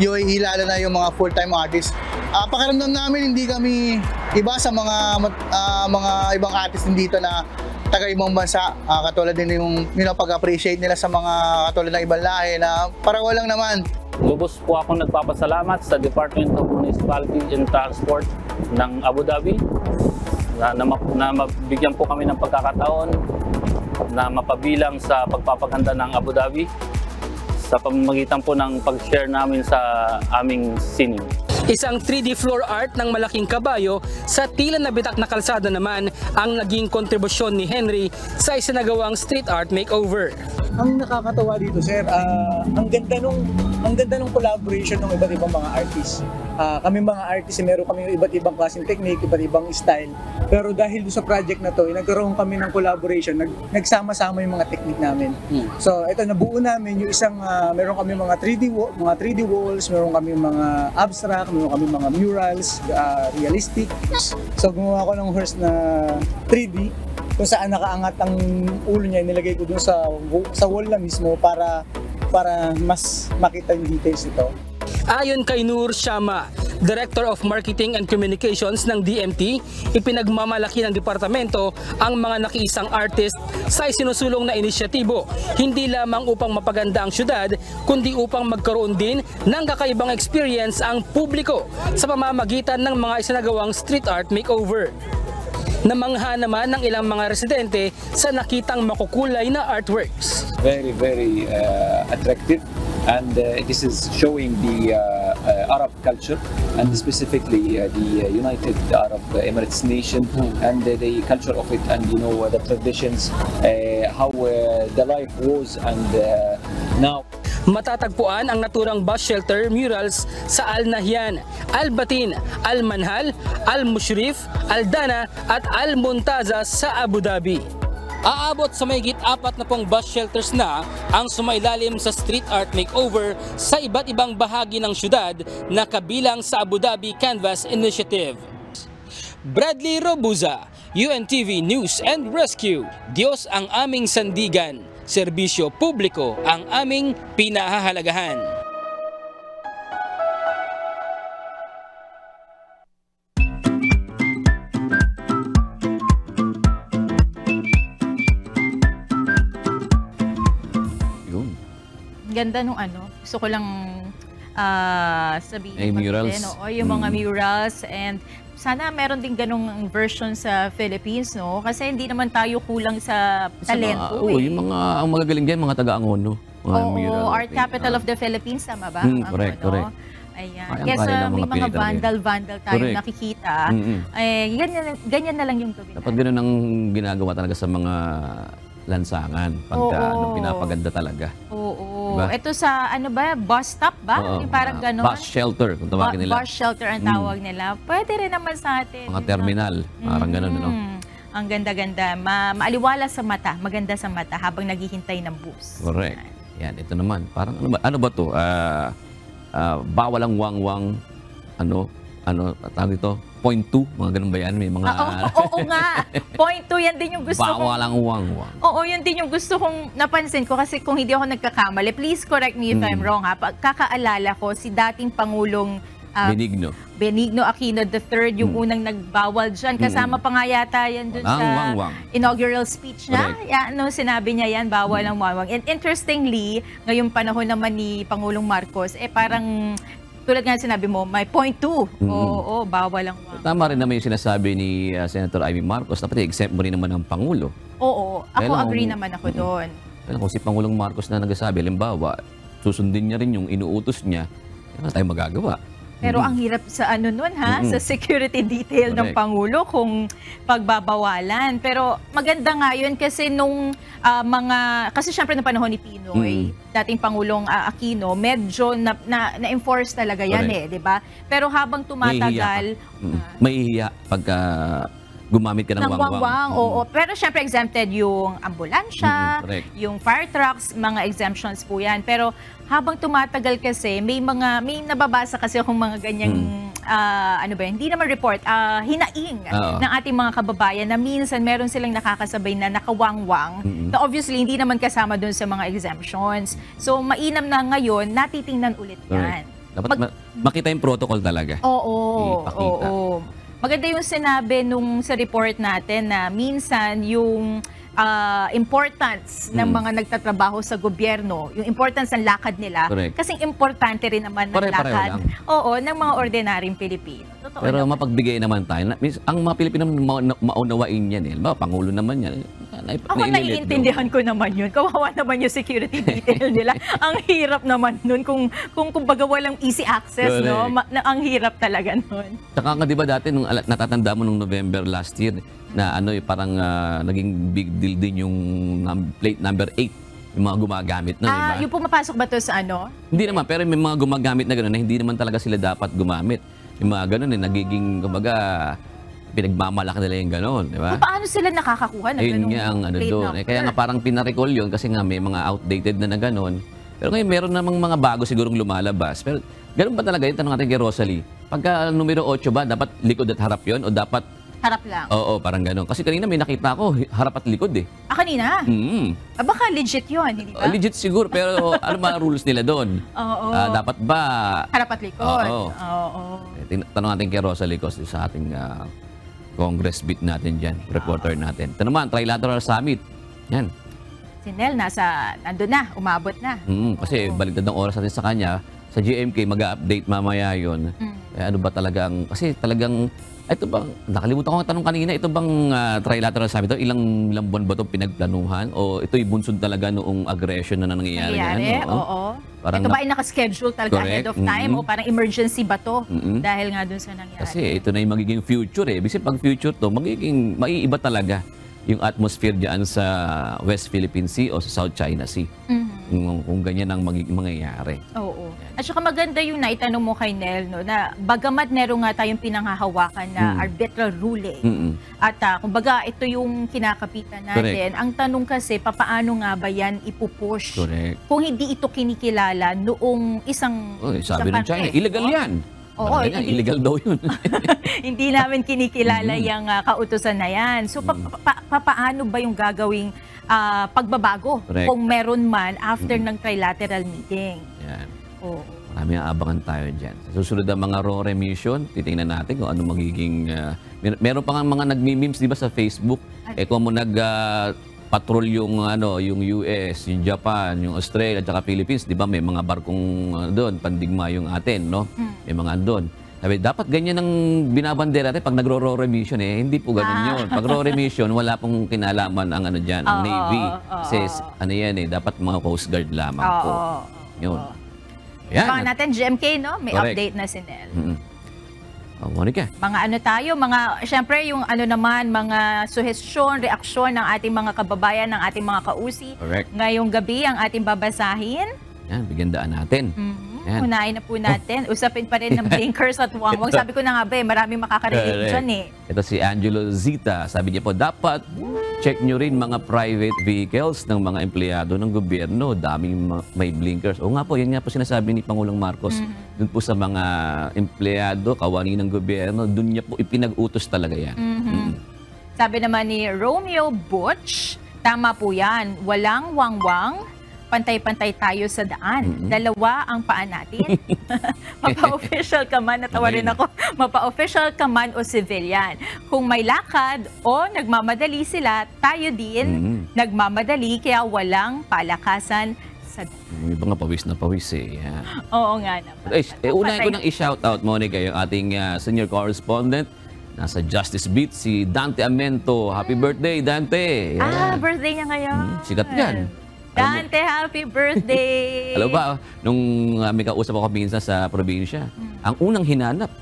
UAE, lalo na yung mga full-time artists. Uh, pakiramdam namin hindi kami iba sa mga uh, mga ibang artists din dito na taga ibang bansa. Uh, katulad din yung, yung pag-appreciate nila sa mga katulad ng ibang lahi na para walang naman. Lubos po ako nagpapasalamat sa Department of Municipality and Transport ng Abu Dhabi na, na, na mabigyan po kami ng pagkakataon na mapabilang sa pagpapaganda ng Abu Dhabi sa pamamagitan po ng pag-share namin sa aming sining. Isang 3D floor art ng malaking kabayo sa tila na bitak na kalsada naman ang naging kontribusyon ni Henry sa isinagawang street art makeover. Ang nakakatawa dito sir, uh, ang ganda nung ang ganda nung collaboration ng iba't ibang mga artists. Uh, kami mga artists, eh, meron kami iba't ibang klaseng technique, iba't ibang style. Pero dahil sa project na to, eh, nagkaroon kami ng collaboration, nag, nagsama-sama yung mga technique namin. Hmm. So ito nabuo namin yung isang uh, meron kami mga 3D mga 3D walls, meron kami mga abstract, meron kami mga murals, uh, realistic. So gumawa ko ng horse na 3D kung saan nakaangat ang ulo niya, nilagay ko dun sa sa wall na mismo para para mas makita yung details ito. Ayon kay Nur Shama, Director of Marketing and Communications ng DMT, ipinagmamalaki ng departamento ang mga nakiisang artist sa isinusulong na inisyatibo, hindi lamang upang mapaganda ang syudad, kundi upang magkaroon din ng kakaibang experience ang publiko sa pamamagitan ng mga isinagawang street art makeover. Namangha naman ng ilang mga residente sa nakitang makukulay na artworks. very, very uh, attractive. And uh, this is showing the uh, uh, Arab culture and specifically uh, the uh, United Arab Emirates nation and uh, the culture of it and you know uh, the traditions, uh, how uh, the life was and uh, now. Matatagpuan ang naturang bus shelter murals sa Al Nahyan, Al Batin, Al Manhal, Al Mushrif, Al Dana at Al Muntaza sa Abu Dhabi. Aabot sa mayigit apat na pong bus shelters na ang sumailalim sa street art makeover sa iba't ibang bahagi ng syudad na kabilang sa Abu Dhabi Canvas Initiative. Bradley Robuza, UNTV News and Rescue. Diyos ang aming sandigan, serbisyo publiko ang aming pinahahalagahan. Ganda nung ano. Gusto ko lang ah, sabihin. Ay, murals. maganda, no? O, yung mga Mm. murals and sana meron din ganong version sa Philippines, no? Kasi hindi naman tayo kulang sa talento. Oo, eh. yung mga ang magagaling diyan mga taga-Angono. Mga Oo, mural art paint. capital of the Philippines, tama ba? Mm, correct, ano? correct. Ayan. Kayang Kesa kaya ng may mga mga Pilipino. vandal-vandal tayong Correct. nakikita. Mm-mm. Eh, ganyan, ganyan na lang yung gawin. Dapat ganun ang ginagawa talaga sa mga lansangan pagka Oo. ano, pinapaganda talaga. Oo. Diba? Ito sa, ano ba, bus stop ba? Oo, Yung parang mga ganon. Bus shelter kung tawagin nila. Bus shelter ang Mm. tawag nila. Pwede rin naman sa atin. Mga terminal, parang ganun, ano? Mm. Ang ganda-ganda. Ma maaliwala sa mata. Maganda sa mata habang naghihintay ng bus. Correct. Yan, ito naman. Parang ano ba, ano ba to? Ah, ah, bawal ang wangwang, ano, ano, tawag ito? Point two, mga ganun ba yan? May mga... Ah, oo, oo nga. Point two, yan din yung gusto bawal kong... ang wangwang. Oo, yun din yung gusto kong napansin ko kasi kung hindi ako nagkakamali, please correct me if I'm Mm. wrong ha. Pagkakaalala ko, si dating Pangulong ah, Benigno. Benigno Aquino III, yung unang nagbawal dyan. Kasama pa nga yata yan dun Walang sa wangwang. inaugural speech na. Correct. No, sinabi niya yan, bawal ang wangwang. And interestingly, ngayong panahon naman ni Pangulong Marcos, eh parang tulad nga sinabi mo, may point two. Mm. Oo, bawal ang wangwang. Tama rin naman yung sinasabi ni ah, Senator Amy Marcos, dapat i-exempt mo rin naman ang Pangulo. Oo, ako Kailangan- agree naman ako doon. Kaya kung si Pangulong Marcos na nagsasabi, halimbawa, susundin niya rin yung inuutos niya, wala tayong magagawa. Pero Mm. ang hirap sa ano nun ha, Mm-mm. sa security detail ng Correct. Pangulo kung pagbabawalan. Pero maganda nga yun kasi nung ah, mga, kasi syempre ng panahon ni Pinoy, dating Pangulong ah, Aquino, medyo na, na, na-enforce talaga yan Correct. eh, di ba? Pero habang tumatagal, Mm. Mahihiya pagka gumamit ka ng, ng wangwang. wangwang, oo. Pero syempre exempted yung ambulansya, Mm, correct. yung fire trucks, mga exemptions po yan. Pero habang tumatagal kasi, may mga, may nababasa kasi akong mga ganyang, ah, ano ba yun, hindi naman report, ah, hinaing Oo. ng ating mga kababayan na minsan meron silang nakakasabay na nakawangwang, Mm-mm. na obviously hindi naman kasama dun sa mga exemptions. So mainam na ngayon, natitingnan ulit yan. Correct. Dapat ma- makita yung protocol talaga. Oo, Ipakita. oo. Maganda yung sinabi nung sa report natin na minsan yung ah, importance ng Mm. mga nagtatrabaho sa gobyerno, yung importance ng lakad nila, Correct. kasing importante rin naman ng Pare-pareho lakad oo, ng mga ordinaryong Pilipino. Totoo Pero naman. mapagbigay naman tayo. Ang mga Pilipino ma- na- maunawain yan eh. Ba, Pangulo naman yan. Na, Ako naiintindihan ko naman yun. Kawawa naman yung security detail nila. ang hirap naman nun kung kung kumbaga walang easy access, no? Ma- na, ang hirap talaga nun. Tsaka nga di ba dati, nung, natatanda mo nung November last year, na ano, eh, parang ah, naging big deal din yung num- plate number 8, yung mga gumagamit na? Ah, yung pumapasok ba to sa ano? Hindi naman, pero may mga gumagamit na gano'n na hindi naman talaga sila dapat gumamit. Yung mga gano'n eh, nagiging, kumbaga, pinagmamalaki nila yung gano'n, di ba? Paano sila nakakakuha ng Ayun nga ang ano doon. Eh, kaya nga parang pinarecall yun kasi nga may mga outdated na na gano'n. Pero ngayon meron namang mga bago sigurong lumalabas. Pero ganun ba talaga yun? Tanong natin kay Rosalie. Pagka numero 8 ba, dapat likod at harap yon O dapat, Harap lang. oo, parang gano'n. Kasi kanina may nakita ako, harap at likod eh. Ah, kanina? Mm. Ah, baka legit yun, hindi ba? Legit siguro, pero ano mga rules nila doon? Oo. Ah, dapat ba Harap at likod. Oo. Oo. Eh, Tanong natin kay Rosalie Cos sa ating ah, Congress beat natin dyan, reporter natin. Ito naman, Trilateral Summit. Yan. Si Nel, nasa, nandun na, umabot na. Mm, kasi baliktad ng oras natin sa kanya. Sa GMK, mag-update mamaya yun. Mm. Eh, ano ba talagang, kasi talagang Ito bang, nakalimutan ko ang tanong kanina, ito bang ah, trilateral summit ito, ilang, ilang buwan ba ito pinagplanuhan? O ito'y bunsod talaga noong aggression na nangyayari? Nangyayari, yan, oo. Parang Ito ba ay nakaschedule talaga Correct, ahead of time mm-mm. o parang emergency ba to Mm-mm. dahil nga dun sa nangyari? Kasi ito na yung magiging future eh. Kasi pag future to, magiging maiiba talaga yung atmosphere diyan sa West Philippine Sea o sa South China Sea. Mhm. Kung, kung ganyan ang mangyayari. Oo. At saka maganda yung naitanong mo kay Nel, no, na bagamat meron nga tayong pinanghahawakan na Mm. arbitral ruling, Mm-mm. at ah, kumbaga ito yung kinakapitan natin, Correct. ang tanong kasi, papaano nga ba yan ipupush? Correct. Kung hindi ito kinikilala noong isang... Oh, sabi isang ng China, illegal yan. Oo, ganyan, hindi- illegal daw yun. hindi namin kinikilala Mhm. yung ah, kautusan na yan. So, pa- pa- pa- paano ba yung gagawing ah, pagbabago Correct. kung meron man after ng trilateral meeting? Yan. Oo. Marami ang abangan tayo dyan. Sa susunod na mga raw remission, titingnan natin kung ano magiging... ah, mer- meron pa nga mga nagmi-memes, di ba, sa Facebook. Eh kung mo nag... ah, patrol yung ano yung US, yung Japan, yung Australia at saka Philippines, 'di ba? May mga barkong ano doon, pandigma yung atin, no? May mga andon. Sabi, dapat ganyan ang binabandera natin pag nagro-raw remission eh. Hindi po ganun Ah. yun. Pag raw remission, wala pong kinalaman ang ano diyan, ang Oo, Navy. oo, Kasi ano yan eh, dapat mga Coast Guard lamang po. Oo. Yun. Abangan Yan. natin, GMK, no? May Correct. update na si Nel. Mm-mm. Oh, Monica. Mga ano tayo, mga, syempre yung ano naman, mga suhestyon, reaksyon ng ating mga kababayan, ng ating mga kausi. Correct. Ngayong gabi, ang ating babasahin. Yan, bigyan daan natin. Yan. Unahin na po natin. Usapin pa rin ng blinkers at wangwang. Sabi ko na nga ba, eh, maraming makakarelate dyan eh. Ito si Angelo Zita. Sabi niya po, dapat check nyo rin mga private vehicles ng mga empleyado ng gobyerno. Daming ma- may blinkers. O nga po, yan nga po sinasabi ni Pangulong Marcos. Doon po sa mga empleyado, kawani ng gobyerno, doon niya po ipinag-utos talaga yan. Mhm. Sabi naman ni Romeo Butch, tama po yan. Walang wangwang, pantay-pantay tayo sa daan. Dalawa ang paa natin. Mapa-official ka man, natawa rin ako, mapa-official ka man o civilian. Kung may lakad o nagmamadali sila, tayo din Mhm. nagmamadali kaya walang palakasan sa iba nga pawis na pawis eh. Yan. Oo nga naman. Eh, eh unahin ko nang i-shoutout, Monica, yung ating ah, senior correspondent. Nasa Justice Beat, si Dante Amento. Happy birthday, Dante! Yan. Ah, birthday niya ngayon. Sikat yan. Dante, happy birthday! Alam ba, nung uh, may kausap ako minsan sa probinsya, ang unang hinanap,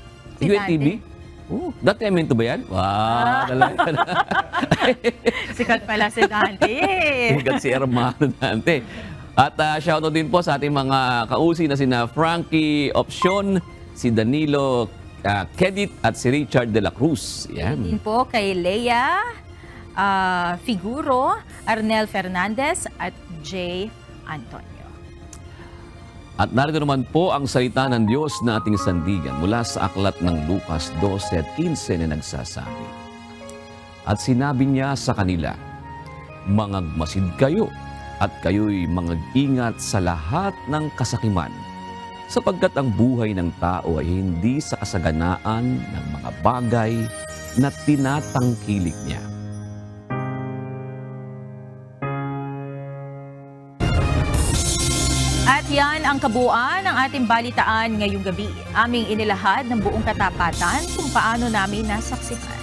Si UNTV. Oh, dati amento ba yan? Wow, talaga. Sikat pala si Dante. Sikat si Hermano Dante. At uh, shoutout din po sa ating mga kausi na sina Frankie Option, si Danilo uh, Kedit at si Richard de la Cruz. Yan. Din po kay Leia ah, Figuro, Arnel Fernandez at Jay Antonio. At narito naman po ang salita ng Diyos na ating sandigan mula sa aklat ng Lucas 12 at 15 na nagsasabi. At sinabi niya sa kanila, Mangagmasid kayo at kayo'y mangag-ingat sa lahat ng kasakiman sapagkat ang buhay ng tao ay hindi sa kasaganaan ng mga bagay na tinatangkilik niya. Yan ang kabuuan ng ating balitaan ngayong gabi. Aming inilahad ng buong katapatan kung paano namin nasaksihan.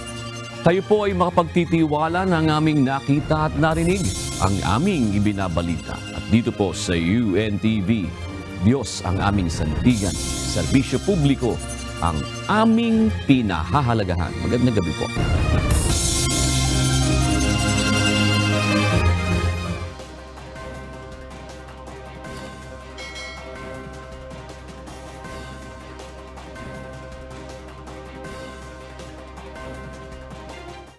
Tayo po ay makapagtitiwala ng aming nakita at narinig ang aming ibinabalita. At dito po sa UNTV, Diyos ang aming sandigan, serbisyo publiko ang aming pinahahalagahan. Magandang gabi po.